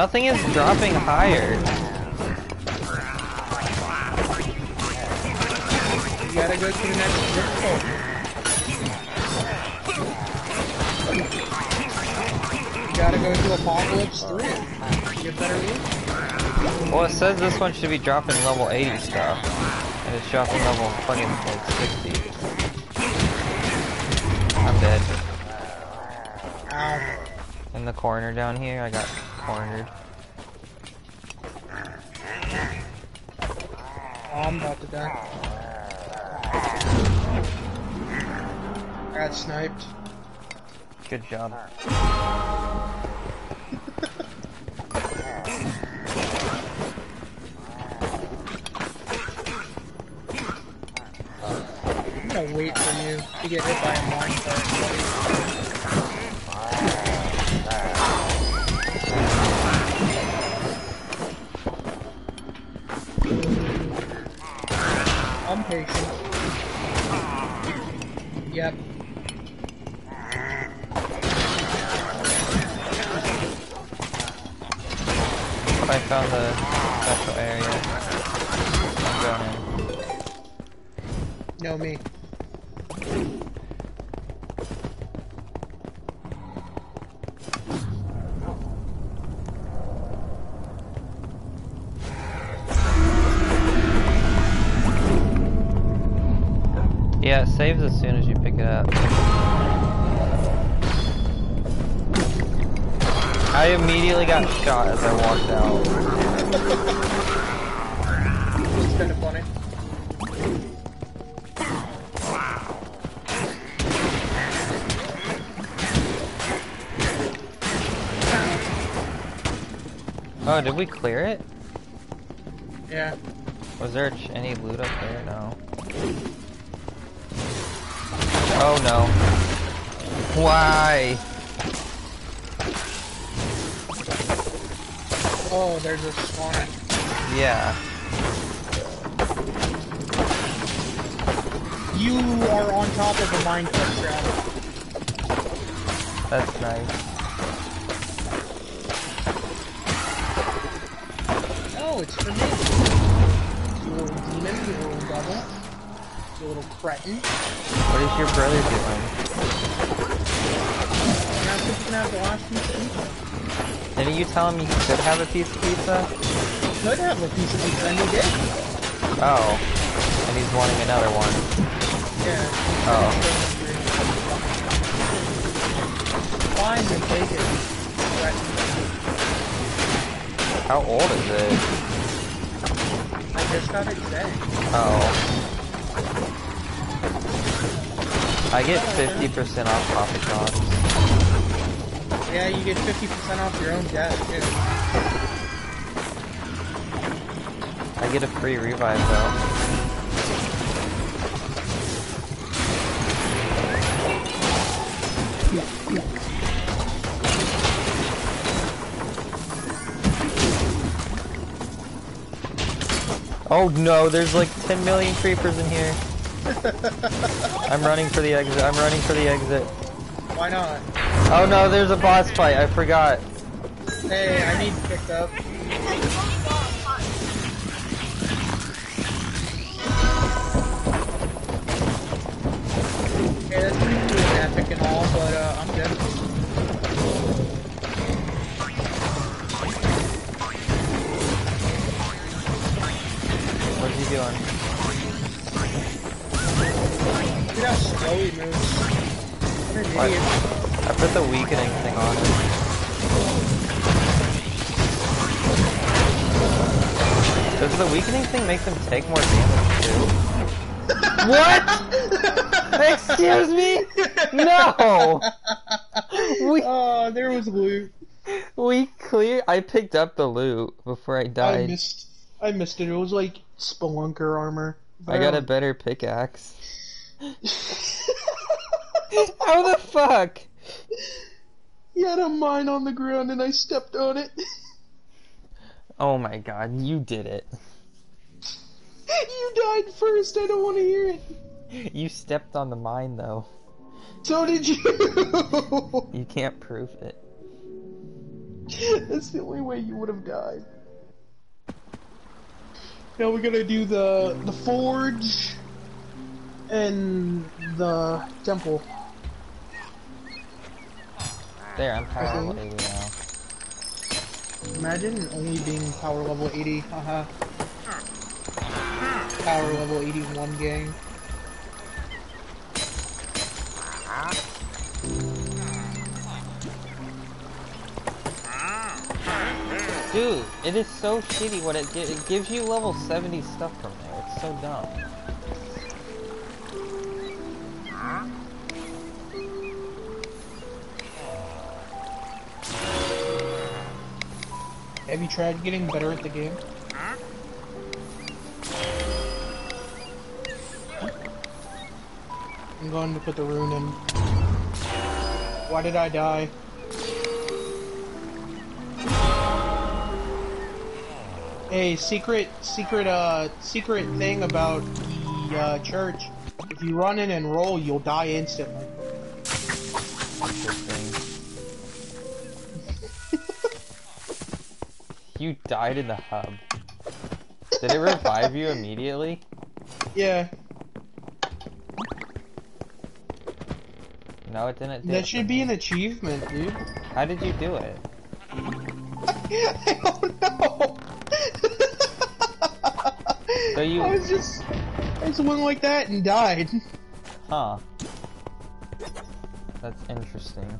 Nothing is dropping higher. you gotta go to the next difficulty. You gotta go to Apocalypse 3. to Get better loot. Well, it says this one should be dropping level 80 stuff. And it's dropping level fucking like 60. I'm dead. Um, In the corner down here, I got cornered. Oh, I'm about to die. Got sniped. Good job. Did we clear it? You little cretin. What is your brother doing? Now you can have the last piece of pizza. Didn't you tell him you could have a piece of pizza? He Could have a piece of pizza, and he did. Oh. And he's wanting another one. Yeah. Oh. Fine, then take it. How old is it? I just got it today. Oh. I get 50% off Papa John's. Yeah, you get 50% off your own death, too. I get a free revive though. Oh no, there's like 10 million creepers in here. I'm running for the exit. I'm running for the exit. Why not? Oh no, there's a boss fight. I forgot. Hey, I need picked up. Up the loot before I died. I missed. I missed it. It was like spelunker armor. I got a better pickaxe. How the fuck? He had a mine on the ground and I stepped on it. Oh my god, you did it. you died first. I don't want to hear it. You stepped on the mine though. So did you. You can't prove it. That's the only way you would have died. Now we're gonna do the the forge and the temple. There, I'm power level 80 now. Imagine only being power level 80. Haha. Power level 81 gang. Uh-huh. Dude, it is so shitty what it gives. It gives you level 70 stuff from there. It's so dumb. Have you tried getting better at the game? I'm going to put the rune in. Why did I die? Hey, secret, secret, uh, secret thing about the, uh, church. If you run in and roll, you'll die instantly. Interesting. you died in the hub. Did it revive you immediately? Yeah, No, it didn't. that should be an achievement, dude. How did you do it? I don't know. So you- I was just, I just went like that and died. Huh. That's interesting.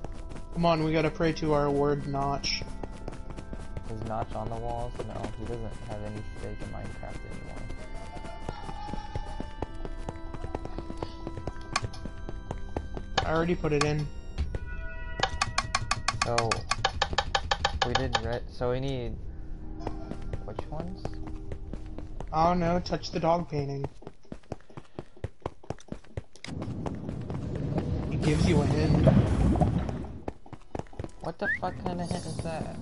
Come on, we gotta pray to our Lord Notch. Is Notch on the walls? No, he doesn't have any stake in Minecraft anymore. I already put it in. So we did red. So we need which ones? Oh no, touch the dog painting. It gives you a hint. What the fuck kind of hint is that?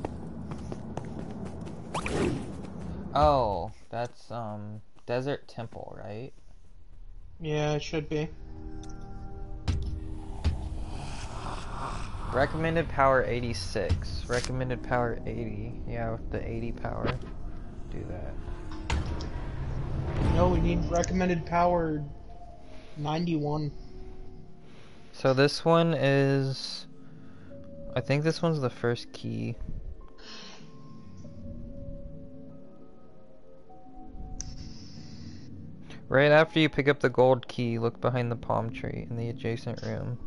Oh, that's um desert temple, right? Yeah, it should be. Recommended power 86. Recommended power 80. Yeah, with the 80 power, do that. No, we need recommended power 91. So this one is. I think this one's the first key. Right after you pick up the gold key, look behind the palm tree in the adjacent room.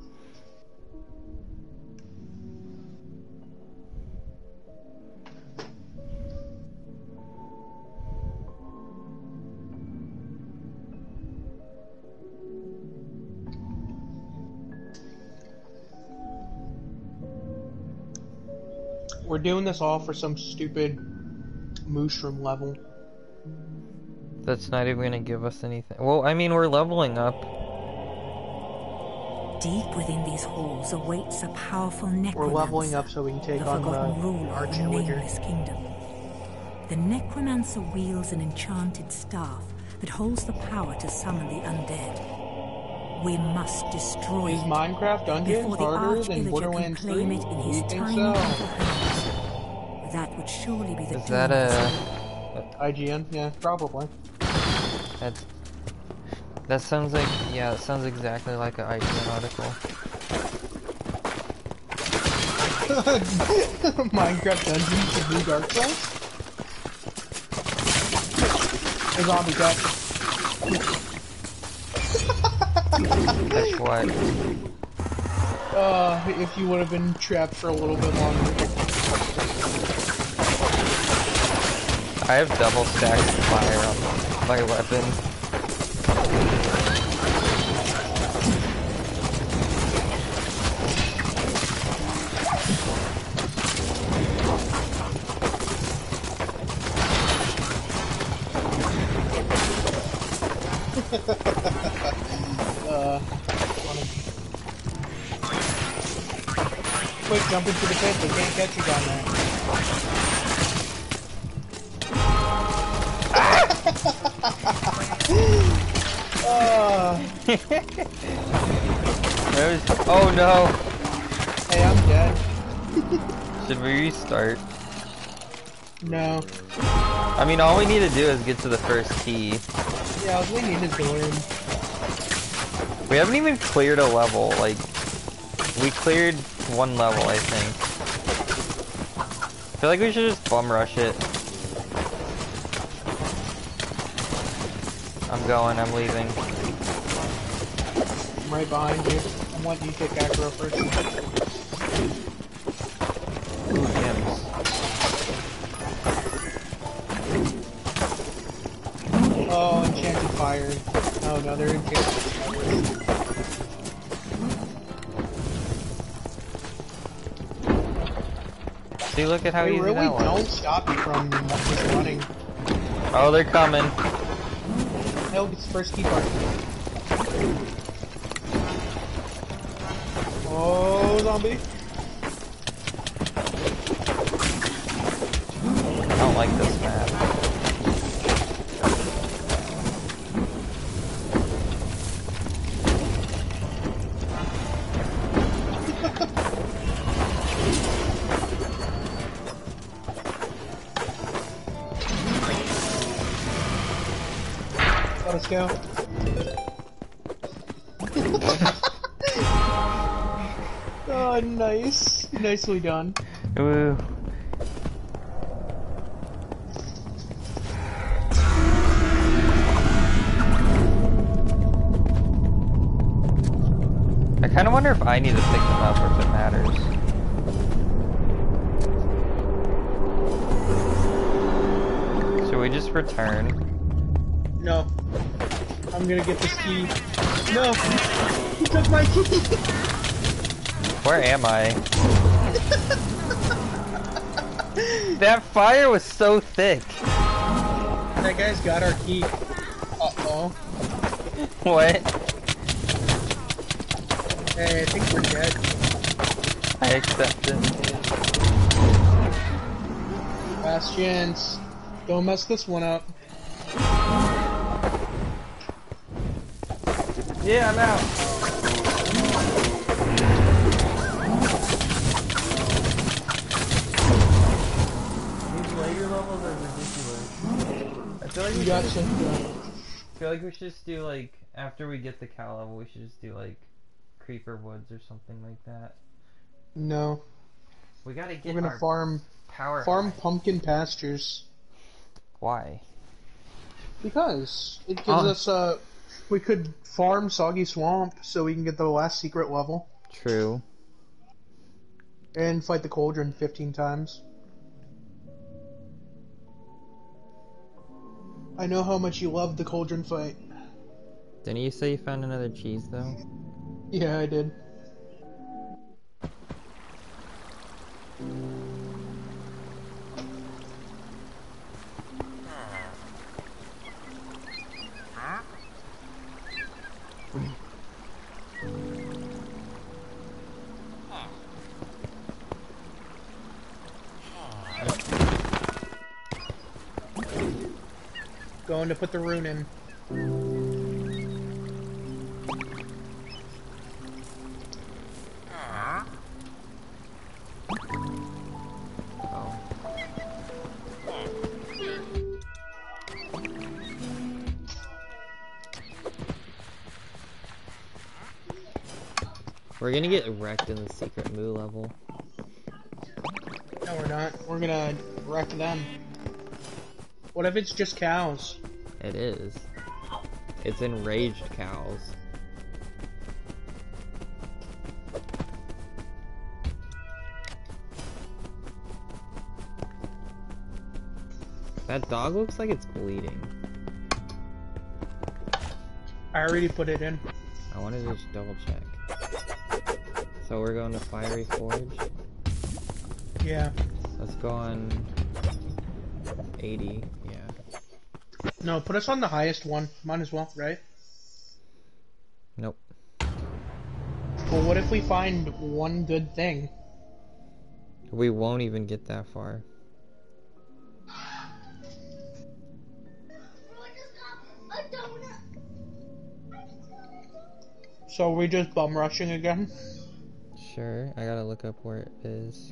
We're doing this all for some stupid mushroom level. That's not even gonna give us anything. Well, I mean, we're leveling up. Deep within these halls awaits a powerful necromancer. We're leveling up so we can take the on the uh, ruler of the Arch-Illager. nameless kingdom. The necromancer wields an enchanted staff that holds the power to summon the undead. We must destroy Is it Minecraft Dungeons before the harder than can Borderlands 3? claim it in his You think tiny so? Little hands. That would surely be the Is that doom a? IGN? Yeah, probably. That's. That sounds like yeah. It sounds exactly like an IGN article. Minecraft Dungeons the new Dark Souls? A zombie cat. That's what. Uh, if you would have been trapped for a little bit longer. I have double stacked fire on my weapon. Quick, jump into the pit. They can't catch you down there. There's, oh no! hey, I'm dead. Should we restart? No. I mean, all we need to do is get to the first key. Yeah, I was waiting to go in. We haven't even cleared a level. Like, we cleared one level, I think. I feel like we should just bum rush it. I'm going. I'm leaving. I'm right behind you. I'm letting you take aggro first. Ooh. Oh, enchanted fire. Oh no, they're enchanted fire. See, look at how They easy really that was. don't stop you from just running. Oh, they're coming. Hell gets the first key card. Zombie. I don't like this map. Let us go. Nicely done. Ooh. I kind of wonder if I need to pick them up or if it matters. Should we just return? No. I'm gonna get this key. No! He took my key! Where am I? That fire was so thick. that guy's got our key. Uh-oh. What? Hey, I think we're dead. I accept it. Chance. Don't mess this one up. Yeah, I'm out. Levels are ridiculous. I feel like we got should, some. I feel like we should just do like after we get the cow level, we should just do like creeper woods or something like that. No. We gotta get We're gonna our farm power. farm high. pumpkin pastures. Why? Because it gives Oh. us uh we could farm Soggy Swamp so we can get the last secret level True. and fight the cauldron 15 times. I know how much you love the cauldron fight. Didn't you say you found another cheese though? Yeah, I did. Going to put the rune in. Oh. We're gonna get wrecked in the secret moo level. No, we're not. We're gonna wreck them. What if it's just cows? It is. It's enraged cows. That dog looks like it's bleeding. I already put it in. I wanted to just double check. So we're going to Fiery Forge. Yeah. Let's go on 80. No, put us on the highest one. Might as well, right? Nope. Well, what if we find one good thing? We won't even get that far. Bro, I just got a donut. I just got a donut. So are we just bum rushing again? Sure. I gotta look up where it is.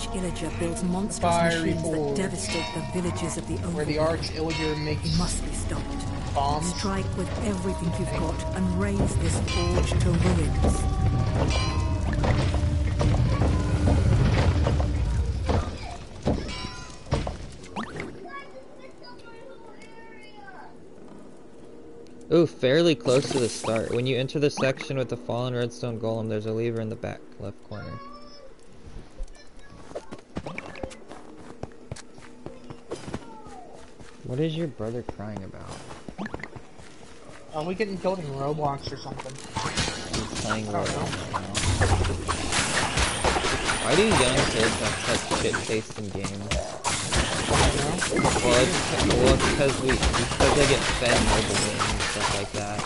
Arch Illager builds monstrous Fiery machines Forge. that devastate the villages of the Where the overworld. Arch Illager makes must be stopped. bombs? Strike with everything you've got and raze this forge to ruins. Guys, I picked up my whole area. Ooh, fairly close to the start. When you enter the section with the fallen redstone golem, there's a lever in the back left corner. What is your brother crying about? Are we getting killed in Roblox or something? He's playing Roblox now. Why do young kids have such shit taste in games? Well, it's, well, it's because we because they get fed mobile games and stuff like that.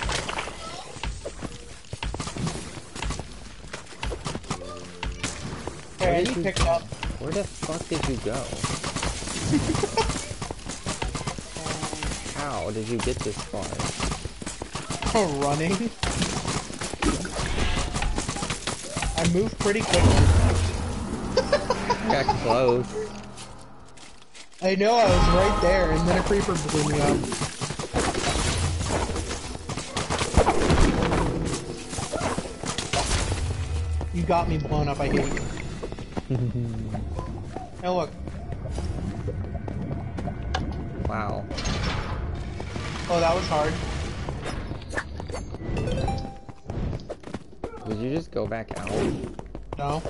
Hey, Where did you picked up. Where the fuck did you go? How did you get this far? Oh, running. I moved pretty quickly. Got close. I know I was right there, and then a creeper blew me up. You got me blown up. I hate you. now look. Wow. Oh, that was hard. Did you just go back out? No.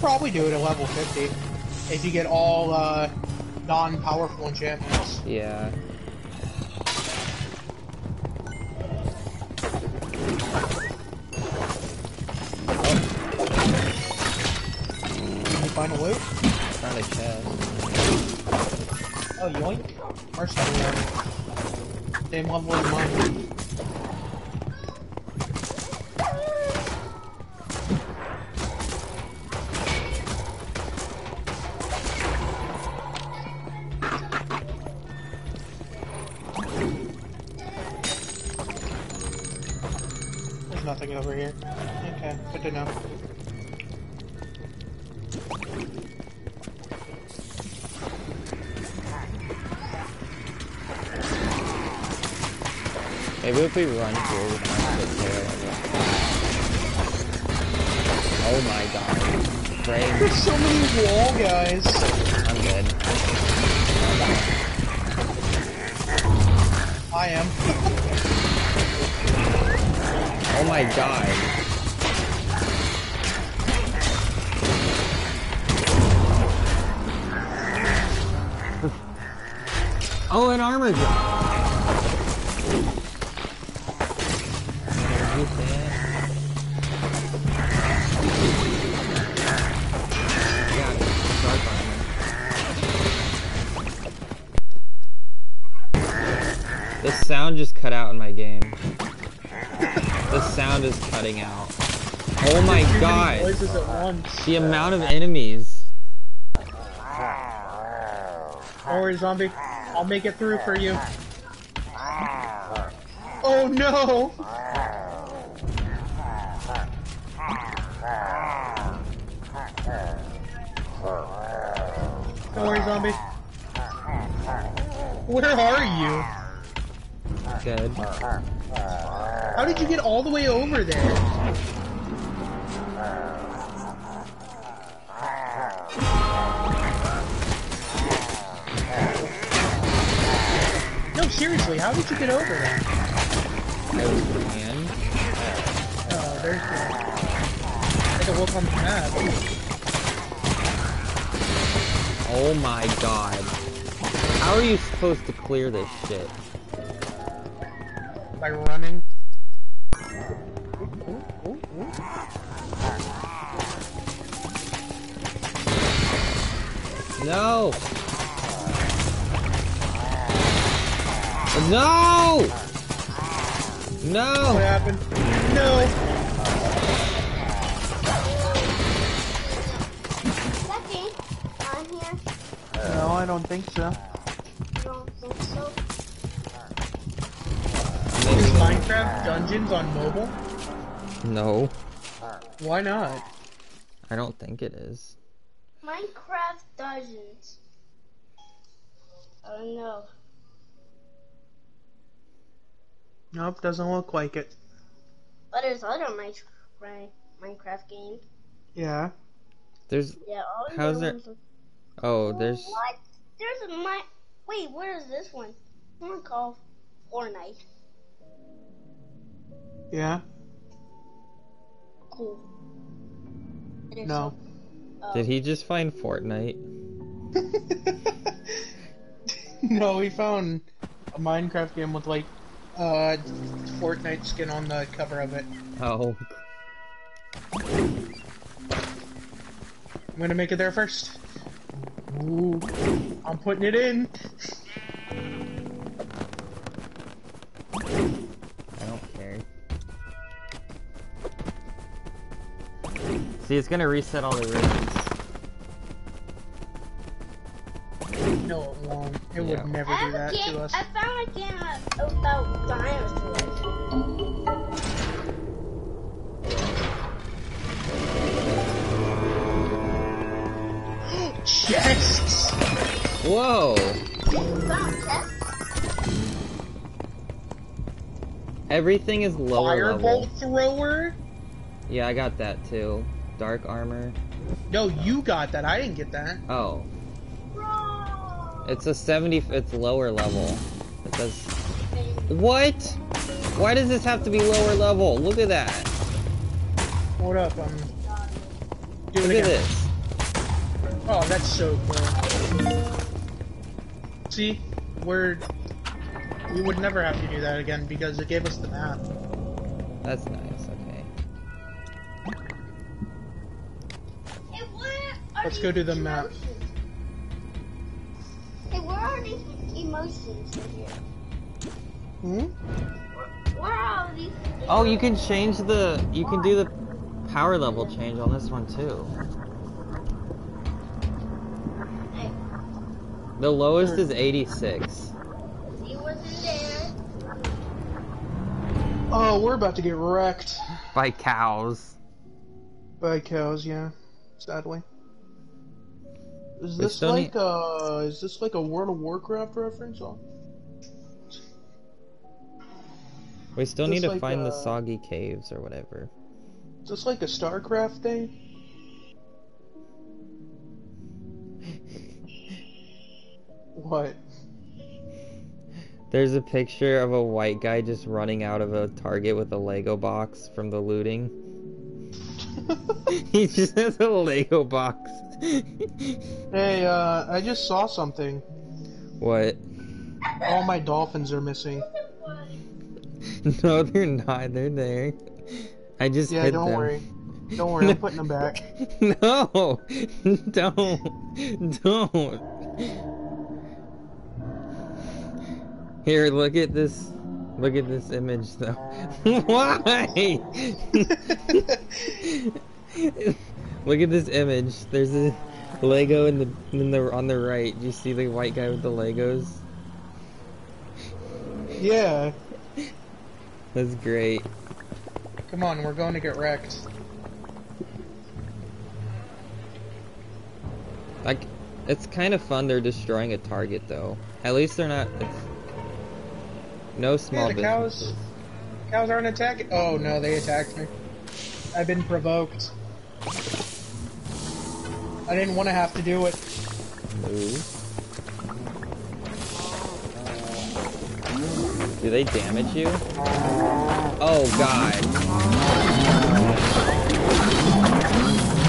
Probably do it at level 50. If you get all, uh, non-powerful enchantments. Yeah. Can you find a loot? Found a chest. Oh, yoink. Our Same level as mine. We run here, we can get there. Oh my god. Frame. There's so many wall guys. I'm dead. I am. Oh my god. oh, an armor drop. At once. The amount of enemies. Don't worry, zombie. I'll make it through for you. Oh no! Don't worry, zombie. Where are you? Good. How did you get all the way over there? Get over there? I was. Oh, there's the... Take a look on the map. Oh my god. How are you supposed to clear this shit? By running. No! No! What No! happened? No! Becky, on here? No, I don't think so. I don't think so. Is Minecraft Dungeons on mobile? No, Why not? I don't think it is. Minecraft Dungeons. I don't Nope, doesn't look like it. But there's other Minecraft Minecraft games. Yeah. There's. Yeah, all the How's there- ones are- Oh, there's. What? There's a mi- Wait, where is this one? One called Fortnite. Yeah? Cool. It is No. so- oh. Uh, Did he just find Fortnite? no, we found a Minecraft game with like uh Fortnite skin on the cover of it. Oh. I'm gonna make it there first. Ooh, I'm putting it in. I don't care. See, it's gonna reset all the rooms. Won't. It Yeah. would never I do have that a game. to us. I found a game about dinosaurs. Chests. Whoa! Everything is lower level. Firebolt thrower. Yeah, I got that too. Dark armor. No, you got that. I didn't get that. Oh, Bro. It's a 70. It's lower level. It says. What? Why does this have to be lower level? Look at that. Hold up. Um, do Look at this. Oh, that's so cool. See, we're we would never have to do that again because it gave us the map. That's nice. Okay. Hey, where are Let's go to the map. Emotions in here? Hmm? Where are all these? Oh, you can change the. You can do the power level change on this one too. The lowest is 86. see what's in there? Oh, we're about to get wrecked By cows. by cows. Yeah, sadly. Is this like need- uh is this like a World of Warcraft reference? Oh, We still need to like, find the uh, soggy caves or whatever. is this like a StarCraft thing? What? There's a picture of a white guy just running out of a Target with a Lego box from the looting. he just has a Lego box. Hey, uh, I just saw something. what? All my dolphins are missing. No, they're not. They're there. I just Yeah, hid don't them. worry. Don't worry, I'm putting them back. No, don't, don't. Here, look at this. Look at this image, though. Why? look at this image. There's a Lego in the in the on the right. Do you see the white guy with the Legos? Yeah. That's great. Come on, we're going to get wrecked. Like, it's kind of fun. They're destroying a target, though. At least they're not. No small yeah, the cows. Cows aren't attacking. Oh no, they attacked me. I've been provoked. I didn't want to have to do it. Move. Do they damage you? Oh god.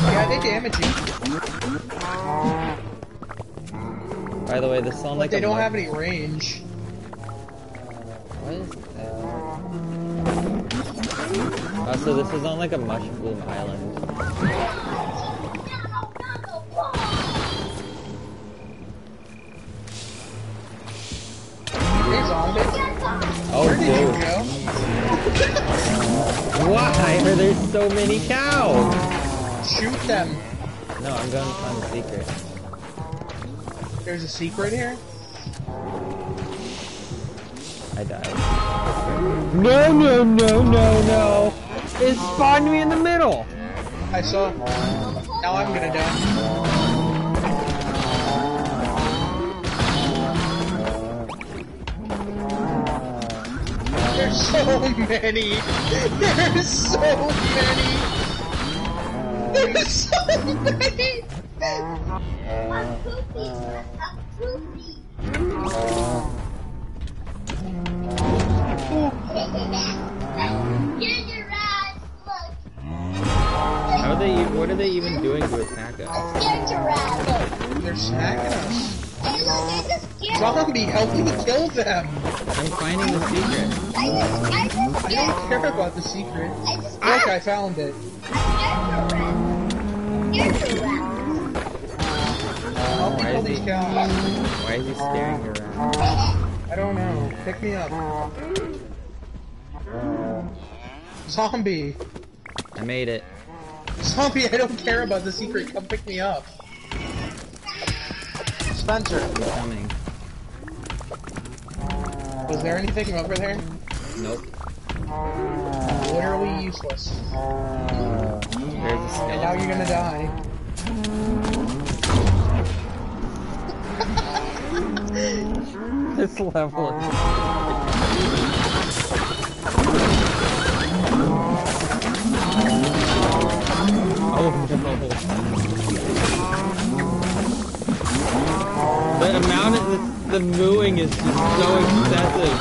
Yeah, they damage you, By the way, this sound but like they a don't have any range. What uh, is that? Oh, so this is on like a mushroom island. Oh, Where did you dude. go? Why are there so many cows? Shoot them. No, I'm going to find the secret. There's a secret here. I died. No, no, no, no, no. It spawned me in the middle. I saw. Now I'm gonna die. There's so many. There's so many. There's so many. I'm poopy. I'm poopy. What are they even doing to attack us? Get your ass. They're smacking us. Hey, look, I just scared. Zombie, help me kill them. I'm finding the secret. I just, I just I don't care about the secret. I just Look, I found it. I scared your ass. Scared your ass. Help me Why kill is these he- cows. Why is he staring around? I don't know. Pick me up. Zombie. I made it. Zombie, I don't care about the secret. Come pick me up. Spencer, coming. was there anything over there? Nope. Literally useless. And now you're gonna die. This level is Oh no. The amount of the, the mooing is just so excessive.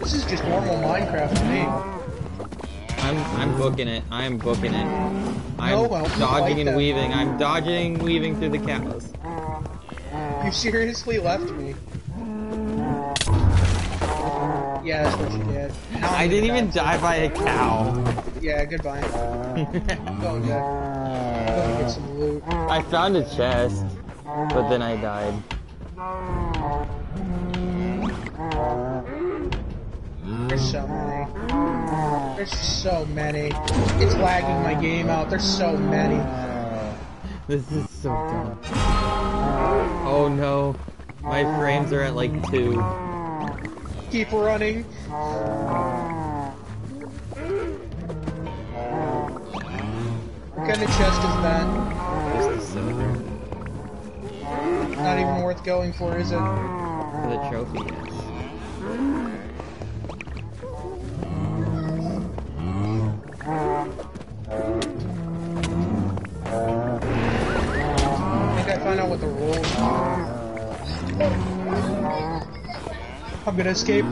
This is just normal Minecraft to me. I'm I'm booking it. I'm booking it. I'm No, well, dodging like and weaving. I'm dodging, weaving through the cows. You seriously left me. Yeah, that's what you did. Now I'm didn't even die by a cow. Yeah, goodbye. I'm going dead. Let me get some loot. I found a chest, but then I died. There's so many. There's so many. It's lagging my game out. There's so many. This is so dumb. Oh no. My frames are at like two. Keep running. What kind of chest is that? Just a silver. Not even worth going for, is it? For the trophy, yes. I think I find out what the rules are. I'm gonna escape.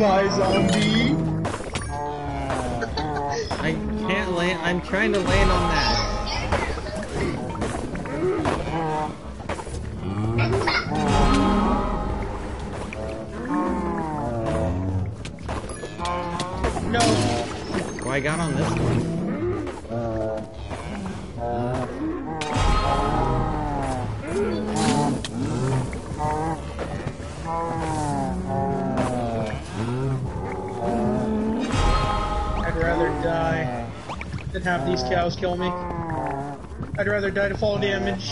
Bye, zombie. I can't land. I'm trying to land on that. No. Well, I got on this one. Uh, uh, die than have these cows kill me. I'd rather die to fall damage.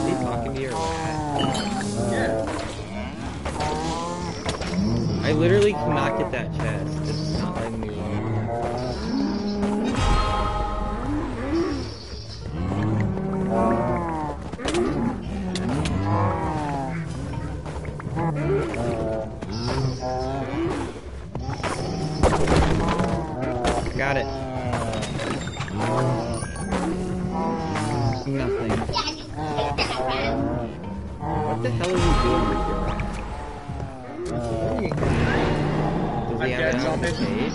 Is talking to you or? Yeah. I literally cannot get that chest. Got it. Nothing. What the hell are you doing with your rat? Does I'm he have dead, it on the zombie.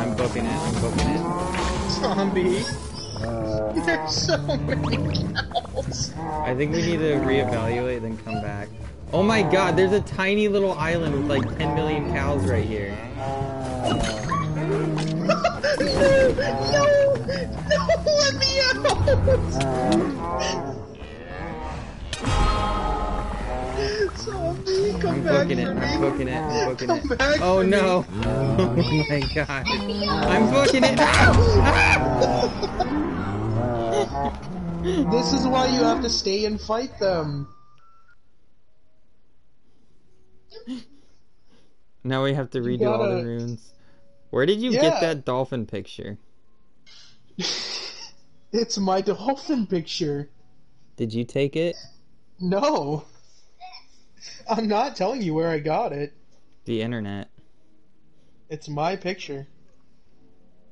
I'm booking it, I'm booking it. Zombie. There's so many cows. I think we need to reevaluate then come back. Oh my god, there's a tiny little island with like 10 million cows right here. No! No! Let me out! Zombie, come I'm back booking it, me. I'm booking it, I'm booking Come it. Oh no! me. Oh my god. I'm booking it! This is why you have to stay and fight them. Now we have to redo all the runes. Where did you Yeah. get that dolphin picture? It's my dolphin picture. Did you take it? No. I'm not telling you where I got it. The internet. It's my picture.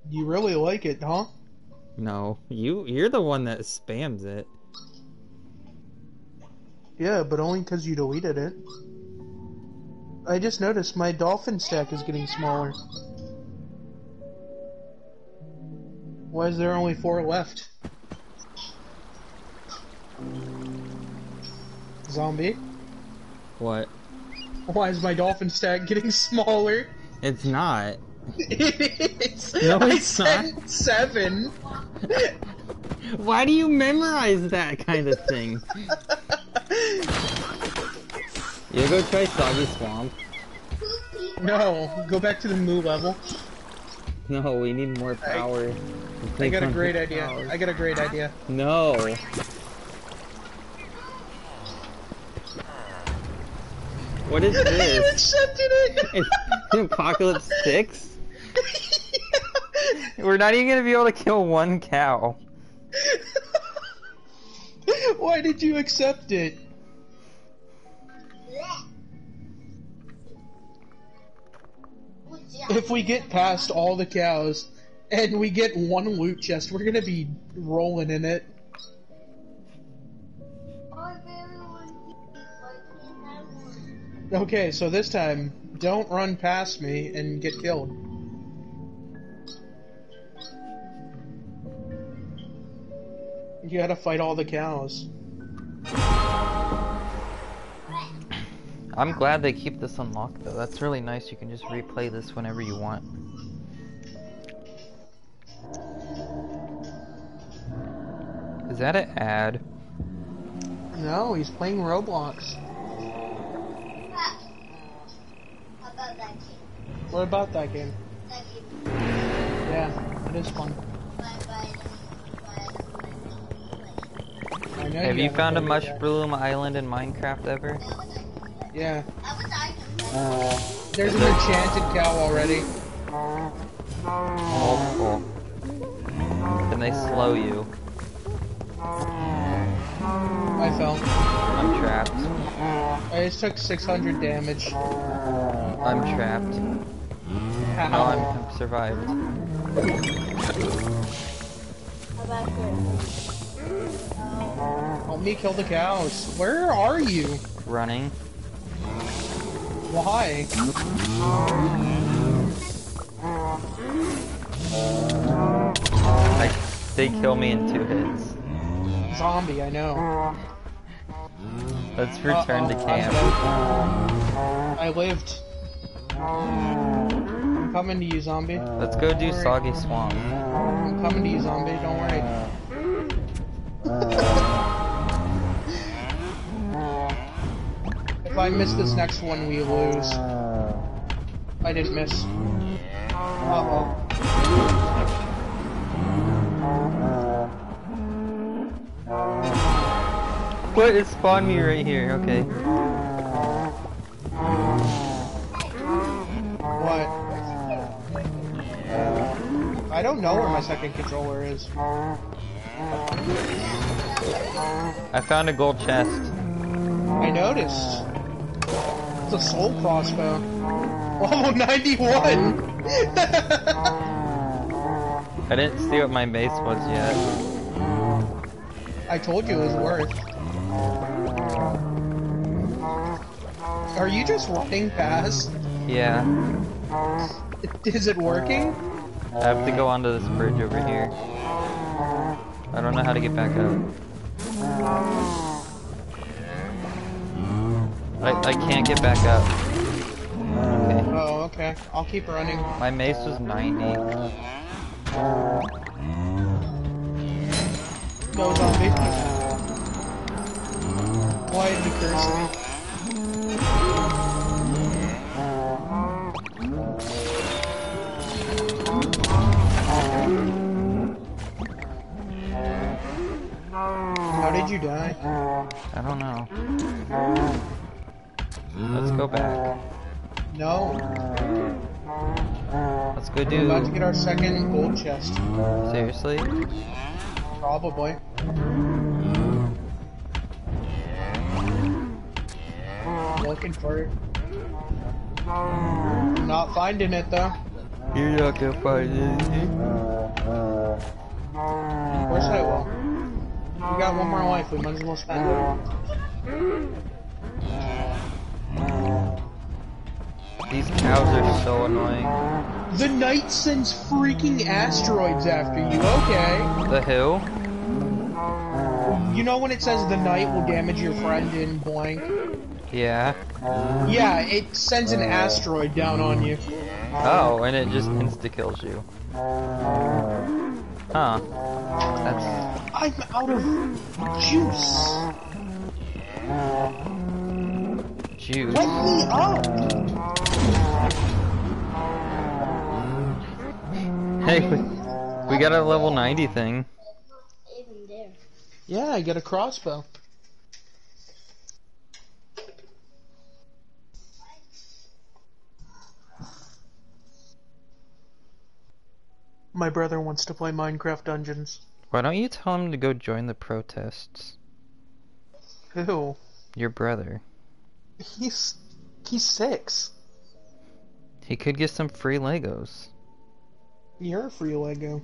You really like it, huh? No, you you're the one that spams it. Yeah, but only because you deleted it. I just noticed my dolphin stack is getting smaller. Why is there only four left? Zombie? What? Why is my dolphin stack getting smaller? It's not. It is. No, it's said not. seven. Why do you memorize that kind of thing? You go try Soggy Swamp. no, go back to the moo level. No, we need more power. I got a great idea. powers. I got a great idea. No. What is this? you accepted it. It's Apocalypse 6? We're not even gonna be able to kill one cow. Why did you accept it? If we get past all the cows and we get one loot chest, we're gonna be rolling in it. Okay, so this time, don't run past me and get killed. You gotta fight all the cows. I'm glad they keep this unlocked though. That's really nice. You can just replay this whenever you want. Is that an ad? No, he's playing Roblox. How about that game? What about that game? Yeah, it is fun. Have you found a played it yet. mushroom island in Minecraft ever? Yeah. That was I. There's an enchanted cow already. Multiple. Can they slow you? I fell. I'm trapped. I just took 600 damage. I'm trapped. How? No, I'm, I'm survived. How about this? Help me kill the cows. Where are you? Running. Why? I, they kill me in two hits. Zombie, I know. Let's return to Uh-oh, I'm camp. I lived. I'm coming to you, zombie. Let's go do Soggy Swamp. I'm coming to you, zombie. Don't worry. Uh, If I miss this next one, we lose. I didn't miss. Uh oh. What? It spawned me right here. Okay. What? I don't know where my second controller is. I found a gold chest. I noticed. It's a soul crossbow. Oh, 91! I didn't see what my base was yet. I told you it was worth. Are you just running past? Yeah. Is it working? I have to go onto this bridge over here. I don't know how to get back up. I, I can't get back up. Okay. Oh, okay. I'll keep running. My mace was 90. No zombie. Why did you curse me? How did you die? I don't know. Let's go back. No. Let's go We're about to get our second gold chest. Seriously? Probably. Looking for it. Not finding it though. You're not gonna find anything. Of course I will. We got one more life, we might as well spend it. These cows are so annoying. The knight sends freaking asteroids after you, okay. The who? You know when it says the knight will damage your friend in blank? Yeah. Yeah, it sends an asteroid down on you. Oh, and it just insta kills you. Huh. That's I'm out of juice. Juice. Let me up. Hey, we, we got a level 90 thing. Even there. Yeah, I got a crossbow. My brother wants to play Minecraft Dungeons. Why don't you tell him to go join the protests? Who? Your brother. He's he's six. He could get some free Legos. You're a free Lego.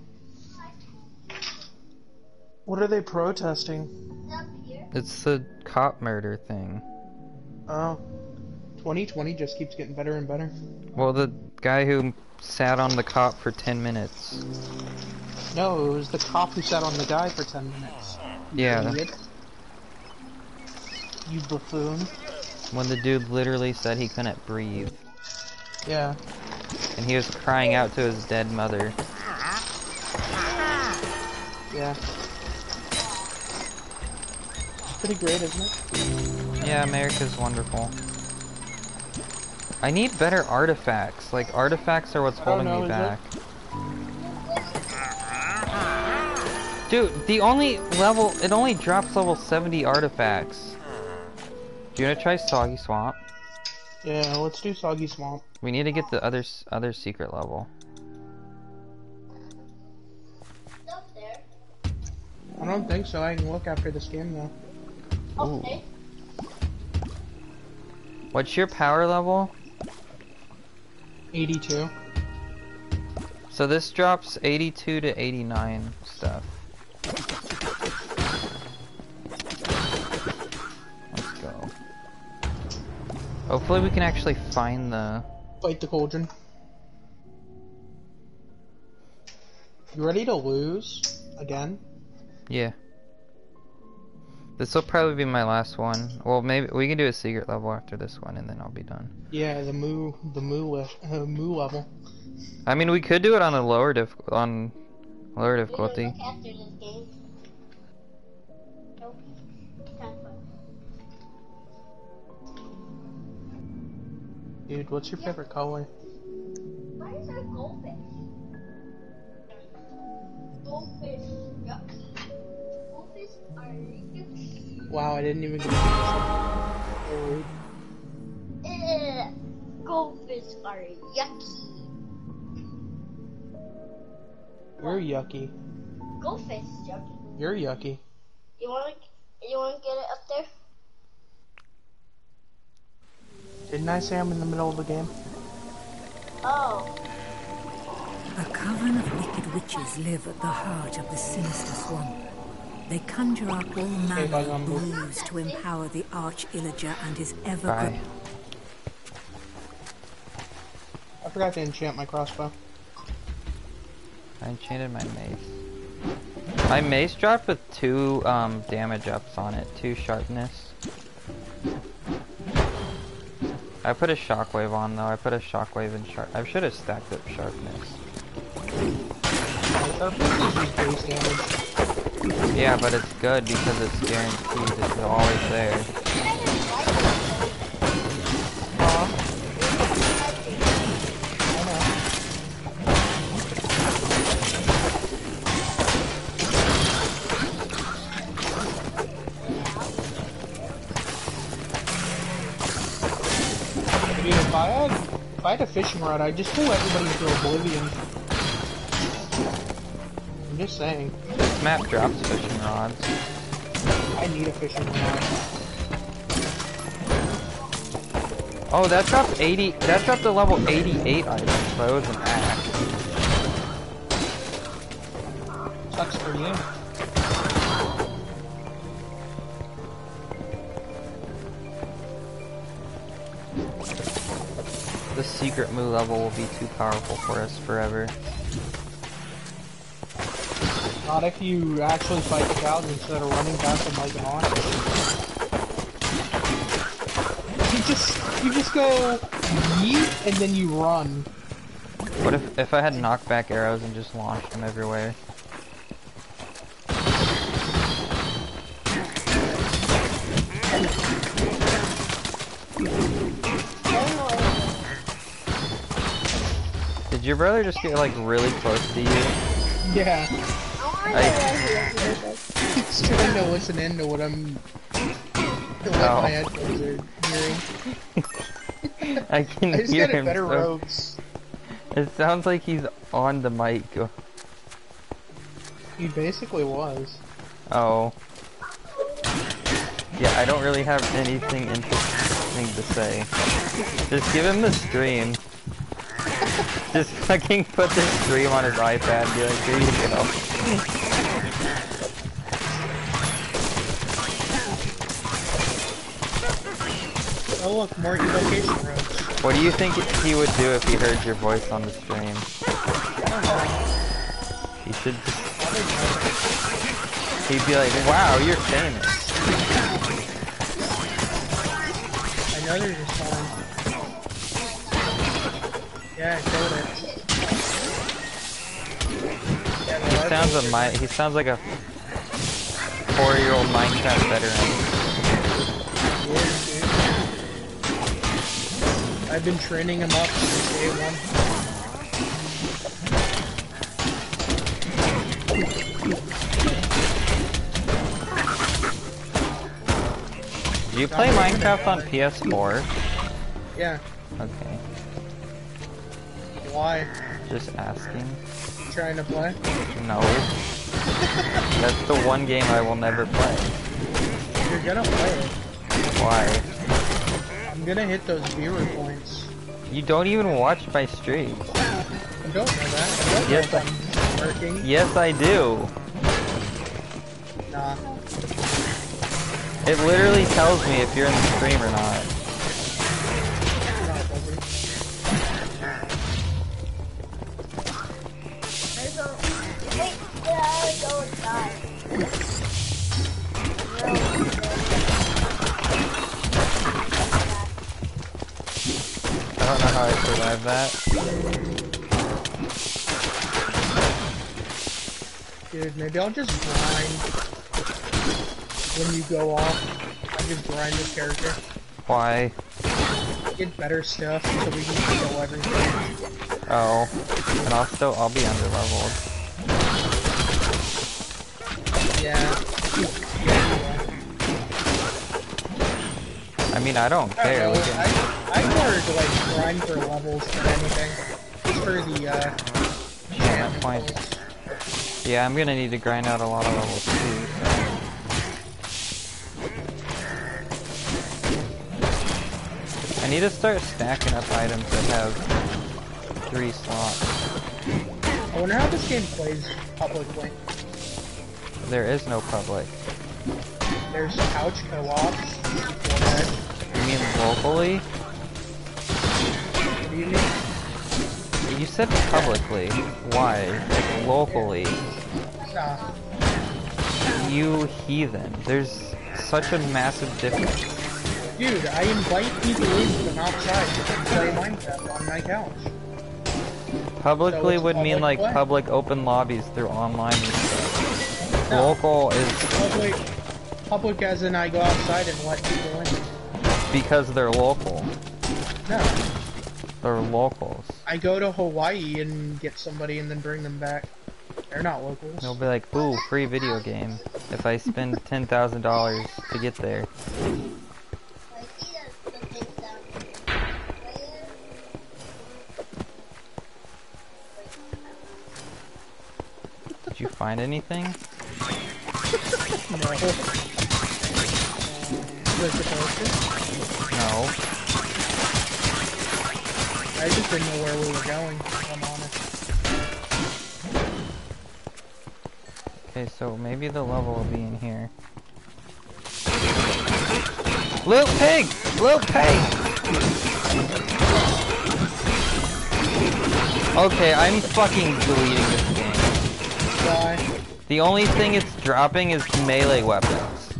What are they protesting? It's the cop murder thing. Oh. 2020 just keeps getting better and better. Well, the guy who sat on the cop for 10 minutes. No, it was the cop who sat on the guy for 10 minutes. Yeah. Idiot. You buffoon. When the dude literally said he couldn't breathe. Yeah. And he was crying out to his dead mother. Yeah. It's pretty great, isn't it? Yeah, America's wonderful. I need better artifacts. Like, artifacts are what's holding know, me is it? back. Dude, the only level, it only drops level 70 artifacts. Do you wanna try Soggy Swamp? Yeah, let's do Soggy Swamp. We need to get the other other secret level. Stuff there. I don't think so. I can look after this game though. Okay. What's your power level? 82. So this drops 82 to 89 stuff. Hopefully we can actually find the... Fight the cauldron. You ready to lose? Again? Yeah. This will probably be my last one. Well, maybe we can do a secret level after this one, and then I'll be done. Yeah, the moo, the moo, uh, moo level. I mean, we could do it on a lower diff on lower We're gonna difficulty. Dude, what's your favorite color? Why is there a goldfish? Goldfish. Yucky. Goldfish are yucky. Wow, I didn't even get to Ugh. Goldfish are yucky. You're yucky. Goldfish is yucky. You're yucky. You wanna, you wanna get it up there? Didn't I say I'm in the middle of the game? Oh. A coven of wicked witches live at the heart of the sinister swamp. They conjure up all manner of Gumbo. brews to empower the Arch Illager and his ever Bye. I forgot to enchant my crossbow. I enchanted my mace. My mace dropped with two um, damage ups on it, two sharpness. I put a shockwave on though. I put a shockwave and sharp. I should have stacked up sharpness. Our first is base damage. Yeah, but it's good because it's guaranteed. It's always there. Fishing rod, I'd just pull everybody into oblivion. I'm just saying. This map drops fishing rods. I need a fishing rod. Oh, that dropped 80. That dropped a level 88 item, so it was an axe. Sucks for you. Secret moo level will be too powerful for us forever. Not if you actually fight the cows instead of running past them like an ox. You just, you just go yeet and then you run. What if if I had knockback arrows and just launched them everywhere? Did your brother just get like really close to you? Yeah, I, he's trying to listen in to what I'm, to what Oh. my headphones are hearing. I can I just hear got him. better so- robes. It sounds like he's on the mic. He basically was. Oh. Yeah, I don't really have anything interesting to say. Just give him the stream. Just fucking put this stream on his iPad and be like, here you go. Oh look, more evocation robes. What do you think he would do if he heard your voice on the stream? He should just... He'd be like, wow, you're famous. I know they're just fine. Yeah, I killed it. Yeah, He sounds a larvae- mi- he sounds like a four-year-old Minecraft veteran. Yeah, dude. I've been training him up since day one. Do you play Minecraft on PS4? Yeah. Okay, Why? just asking. Trying to play? No. That's the one game I will never play. You're gonna play it. Why? I'm gonna hit those viewer points. You don't even watch my stream. You don't know that. I don't Yes, I'm working. Yes, I do. Nah. It literally tells me if you're in the stream or not. I don't know how I survived that. Dude, maybe I'll just grind when you go off. I'll just grind the character. Why? Get better stuff so we can kill everything. Oh. And I'll still, I'll be underleveled. Yeah. Yeah, I mean, I don't I care. don't know. I, I more to like grind for levels than anything. Just for the, uh, that point. Yeah, I'm gonna need to grind out a lot of levels too. So. I need to start stacking up items that have three slots. I wonder how this game plays publicly. There is no public. There's couch co-op. You mean locally? do you mean? You said publicly. Why? Like locally. Nah. You heathen. There's such a massive difference. Dude, I invite people in from outside to play Minecraft on my couch. Publicly it's would mean like what? public open lobbies through online and stuff. No. Local is Public, public as in I go outside and let people in. because they're local. No, They're locals. I go to Hawaii and get somebody and then bring them back. They're not locals. They'll be like, "Ooh, free video game." If I spend ten thousand dollars to get there, did you find anything? No. No. I just didn't know where we were going, I'm honest. Okay, so maybe the level will be in here. Little pig! Little pig! Okay, I'm fucking deleting this game. Why? The only thing it's dropping is melee weapons.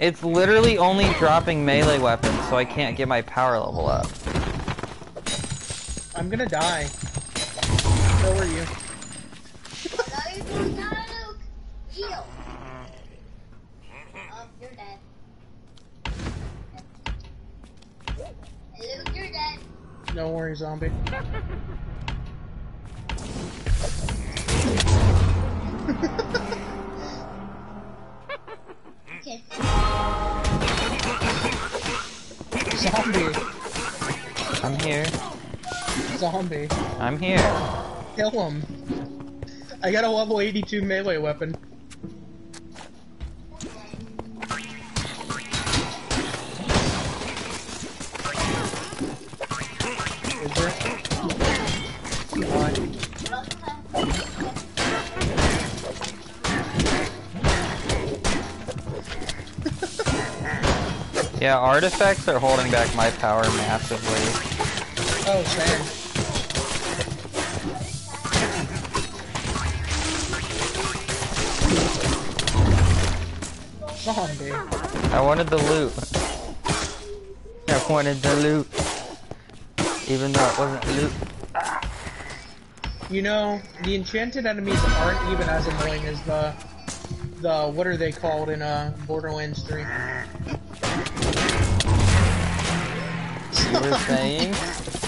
It's literally only dropping melee weapons, so I can't get my power level up. I'm gonna die. So are you. Now you're going down, Heal. Oh, you're dead. Luke, you're dead. Don't worry, zombie. Okay. Zombie. I'm here. Zombie. I'm here. Kill him. I got a level 82 melee weapon. Yeah, artifacts are holding back my power massively. Oh, same. Zombie. I wanted the loot. I wanted the loot. Even though it wasn't loot. You know, the enchanted enemies aren't even as annoying as the the what are they called in uh Borderlands 3? You were saying?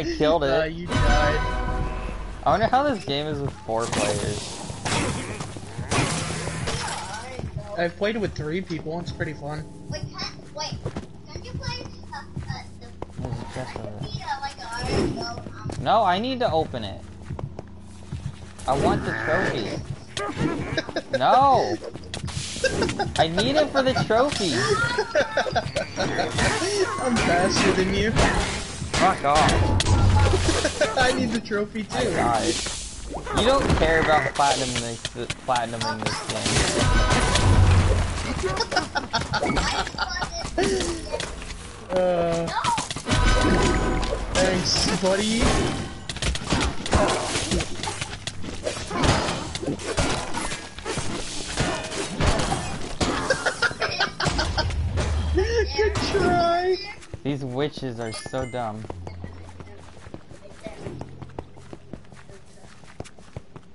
I killed Uh, it. you died. I wonder how this game is with four players. I've played it with three people. It's pretty fun. Wait, can, wait. Can you play uh, uh, the There's a chest over there. Vita like an? Um, No, I need to open it. I want the trophy. No! I need it for the trophy. I'm faster than you. Fuck off. I need the trophy too. You don't care about platinum this, the platinum in this game. Uh, thanks, buddy. Good try. These witches are so dumb.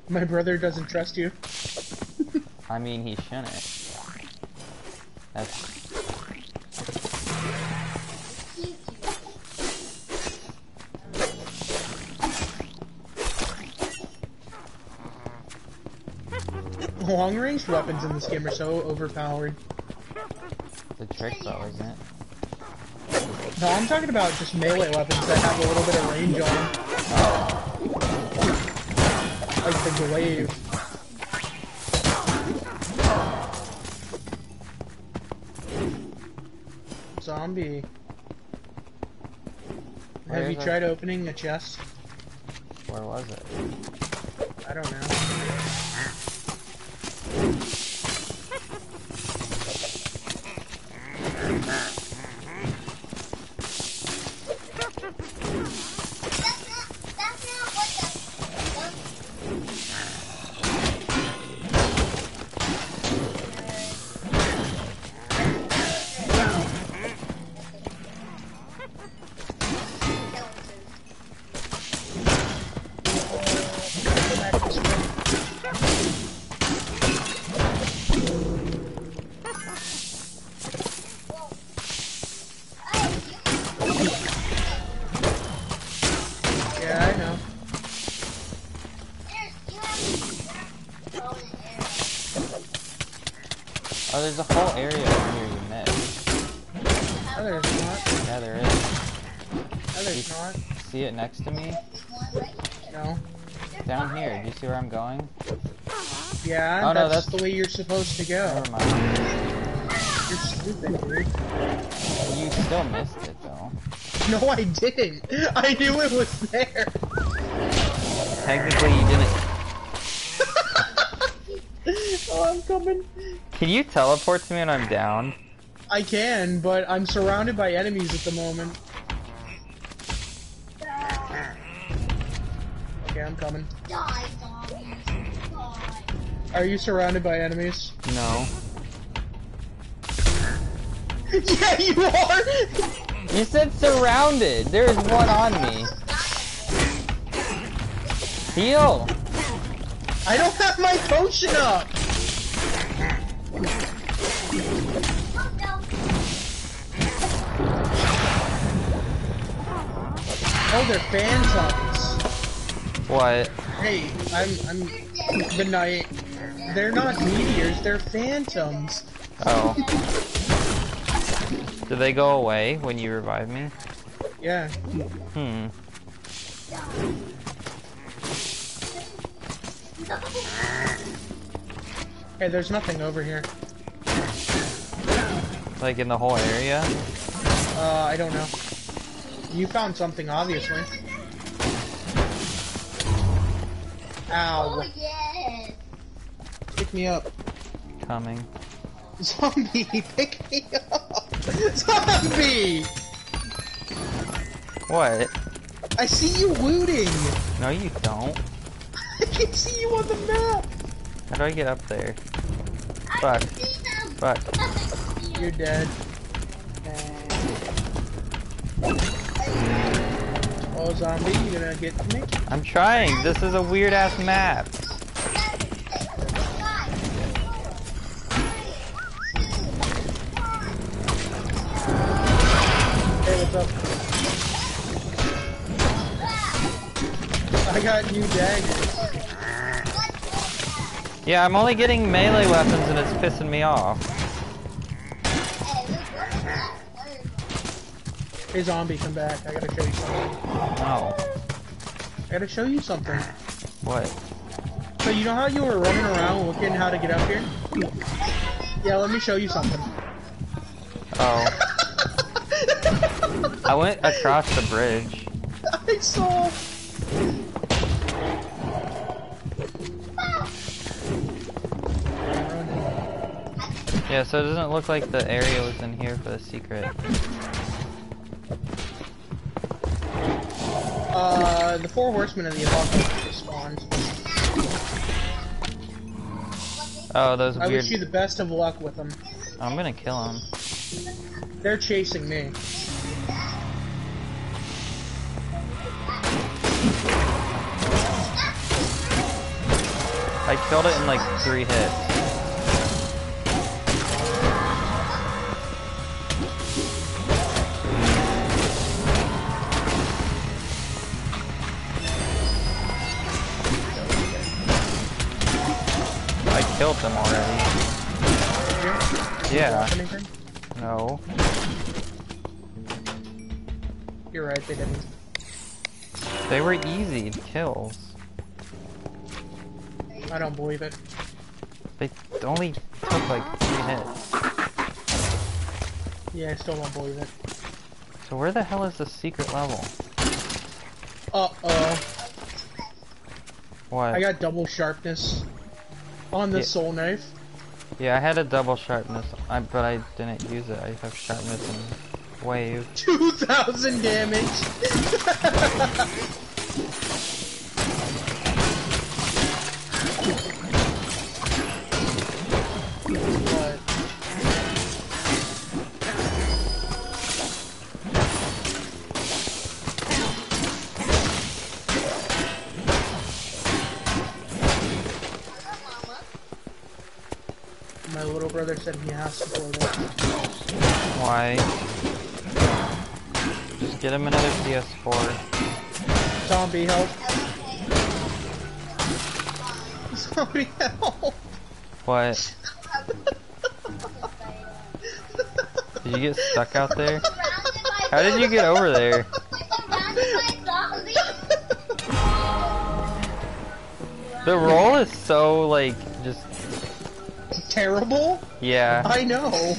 My brother doesn't trust you. I mean, he shouldn't. That's Long range weapons in this game are so overpowered. the trick, though, isn't it? No, I'm talking about just melee weapons that have a little bit of range on them. Oh. Like the glaive. Zombie. Where Have you it? tried opening a chest? Where was it? I don't know. Next to me? No. Down here. Do you see where I'm going? Yeah, Oh, no, that's, that's- the way you're supposed to go. Never mind. You're stupid, dude. You still missed it, though. No, I didn't. I knew it was there. Technically, you didn't. oh, I'm coming. Can you teleport to me when I'm down? I can, but I'm surrounded by enemies at the moment. I'm coming. Die, zombies. Die. Are you surrounded by enemies? No. yeah, you are! You said surrounded. There is one on me. Heal. I don't have my potion up! Oh, no. They're phantoms. What? Hey, I'm, I'm, the night. They're not meteors, they're phantoms. Oh. Do they go away when you revive me? Yeah. Hmm. Hey, there's nothing over here. Like in the whole area? Uh, I don't know. You found something, obviously. Oh Ow. yes. Pick me up. Coming. Zombie, pick me up! Zombie! What? I see you looting! No, you don't. I can see you on the map! How do I get up there? I Fuck. can see them. Fuck. You're dead. Zombie, you gonna get me? I'm trying. This is a weird ass map. Hey, what's up? I got new daggers. Yeah, I'm only getting melee weapons and it's pissing me off. Hey, zombie, come back. I gotta show you something. No. I gotta show you something. What? So you know how you were running around looking how to get up here? Yeah, let me show you something. Oh. I went across the bridge. I saw. Yeah, so it doesn't look like the area was in here for the secret. Uh, the four horsemen of the apocalypse spawned. Oh, those I weird. wish you the best of luck with them. I'm gonna kill them. They're chasing me. I killed it in like three hits. Yeah. Drop anything? No. You're right, they didn't. They were easy kills. I don't believe it. They only took like three hits. Yeah, I still don't believe it. So where the hell is the secret level? Uh oh. What? I got double sharpness on the Yeah. soul knife. Yeah, I had a double sharpness, I, but I didn't use it. I have sharpness and wave. 2000 damage. said he has to play that. Why? Just get him another PS4. Zombie help. Zombie help. What? Did you get stuck out there? How did you get over there? The roll is so like just Terrible? Yeah. I know.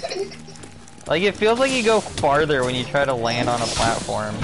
Like it feels like you go farther when you try to land on a platform.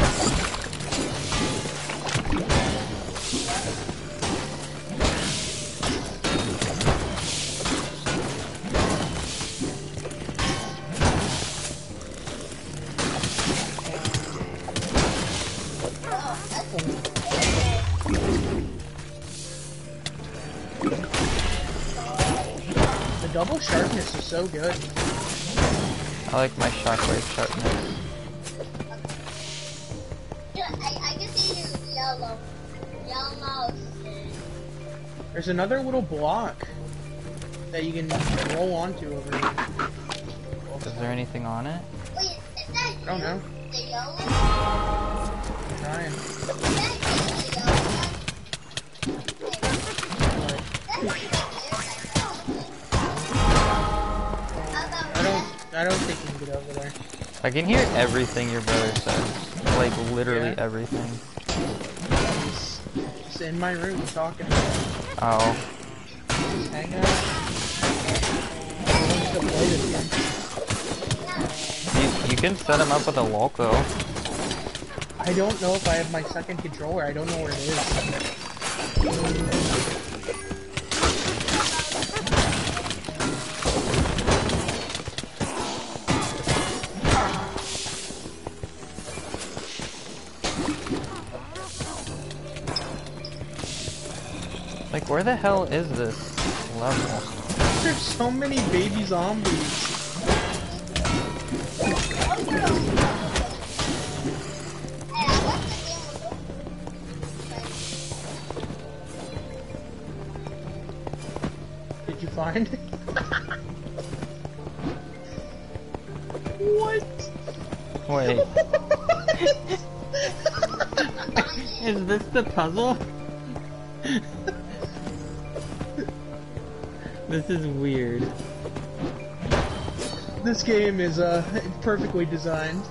Another little block that you can roll onto over here. Is there anything on it? Wait, is that I don't know. Trying. Is that the yellow? I don't. I don't think you can get over there. I can hear everything your brother says. Like literally Yeah. everything. Just in my room talking. Oh. Hang game. You, you can set him up with a loco. I don't know if I have my second controller. I don't know where it is. Where the hell is this level? There's so many baby zombies. Hey, I left the game with Did you find it? what? Wait. is this the puzzle? This is weird. This game is uh perfectly designed.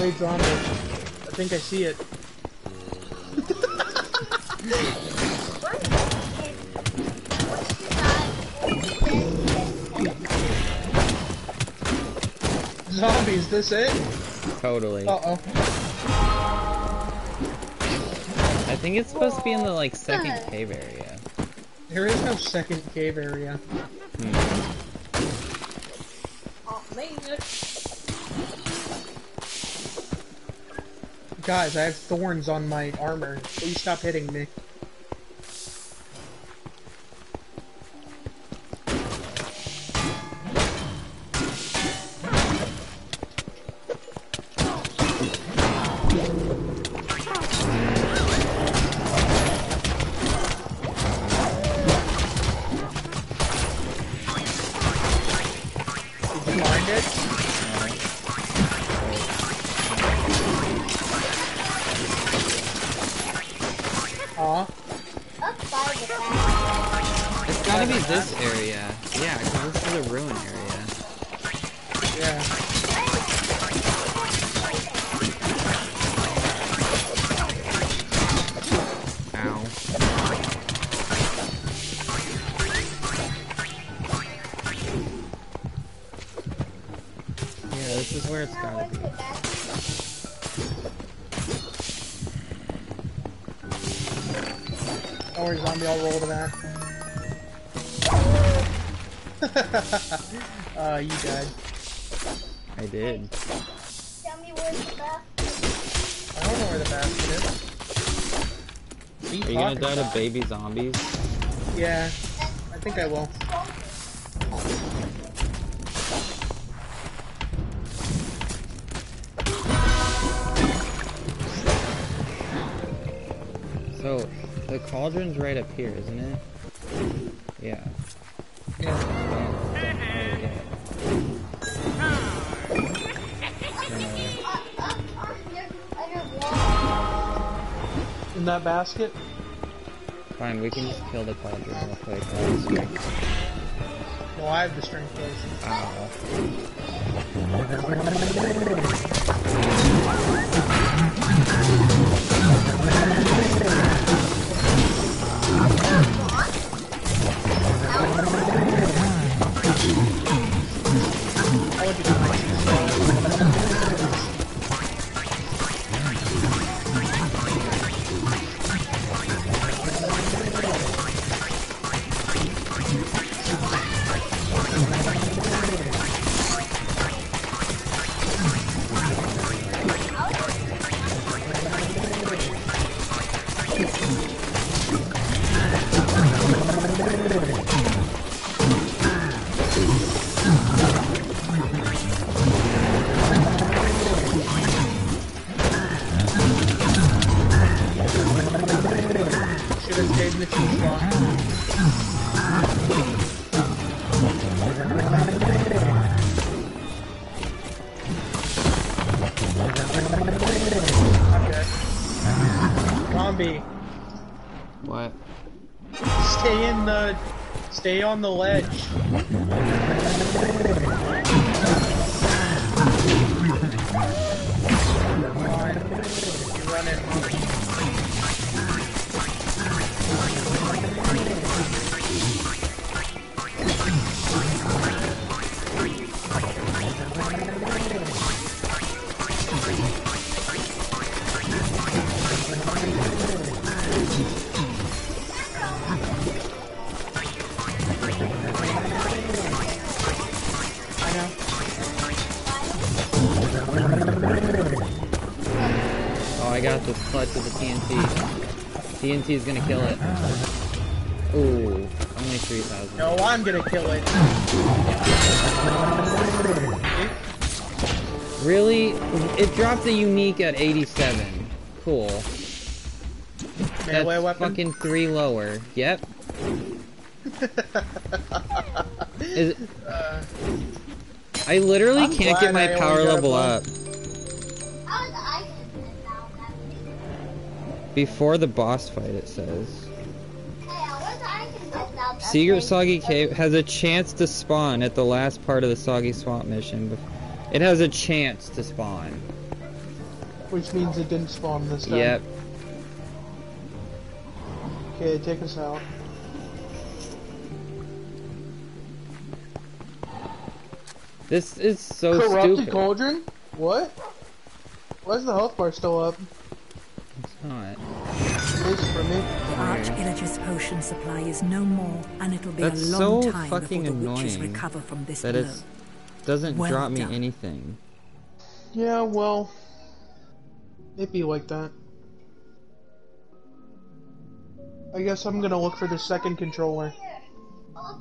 Wait, zombie. I think I see it. Zombie, is this it? Totally. Uh oh. I think it's supposed to be in the like second cave area. There is no second cave area. Guys, I have thorns on my armor. Please stop hitting me. Baby zombies? Yeah, I think I will. So, the cauldron's right up here, isn't it? Yeah. Yeah. Okay. Up, up, under, underwater. In that basket? Fine, we can just kill the cauldron real quick. Well, I have the strength oh. potion. Ow. Stay on the ledge. TNT is gonna kill it. Ooh, only 3,000. No, I'm gonna kill it. Really? It dropped a unique at 87. Cool. That's weapon. fucking three lower. Yep. Is Uh, I literally I'm can't get my I power level one. up. Before the boss fight, it says. Hey, how was I gonna miss out that? Secret? Soggy Cave has a chance to spawn at the last part of the Soggy Swamp mission. It has a chance to spawn. which means it didn't spawn this time. Yep. Okay, take us out. This is so Corrupted stupid. cauldron? What? Why is the health bar still up? It's potion supply is no more, and it'll be That's a long so time fucking before the witches recover from this that blow. It doesn't well drop done. me anything. Yeah, well, it be like that. I guess I'm gonna look for the second controller. Oh,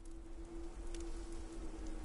あっ!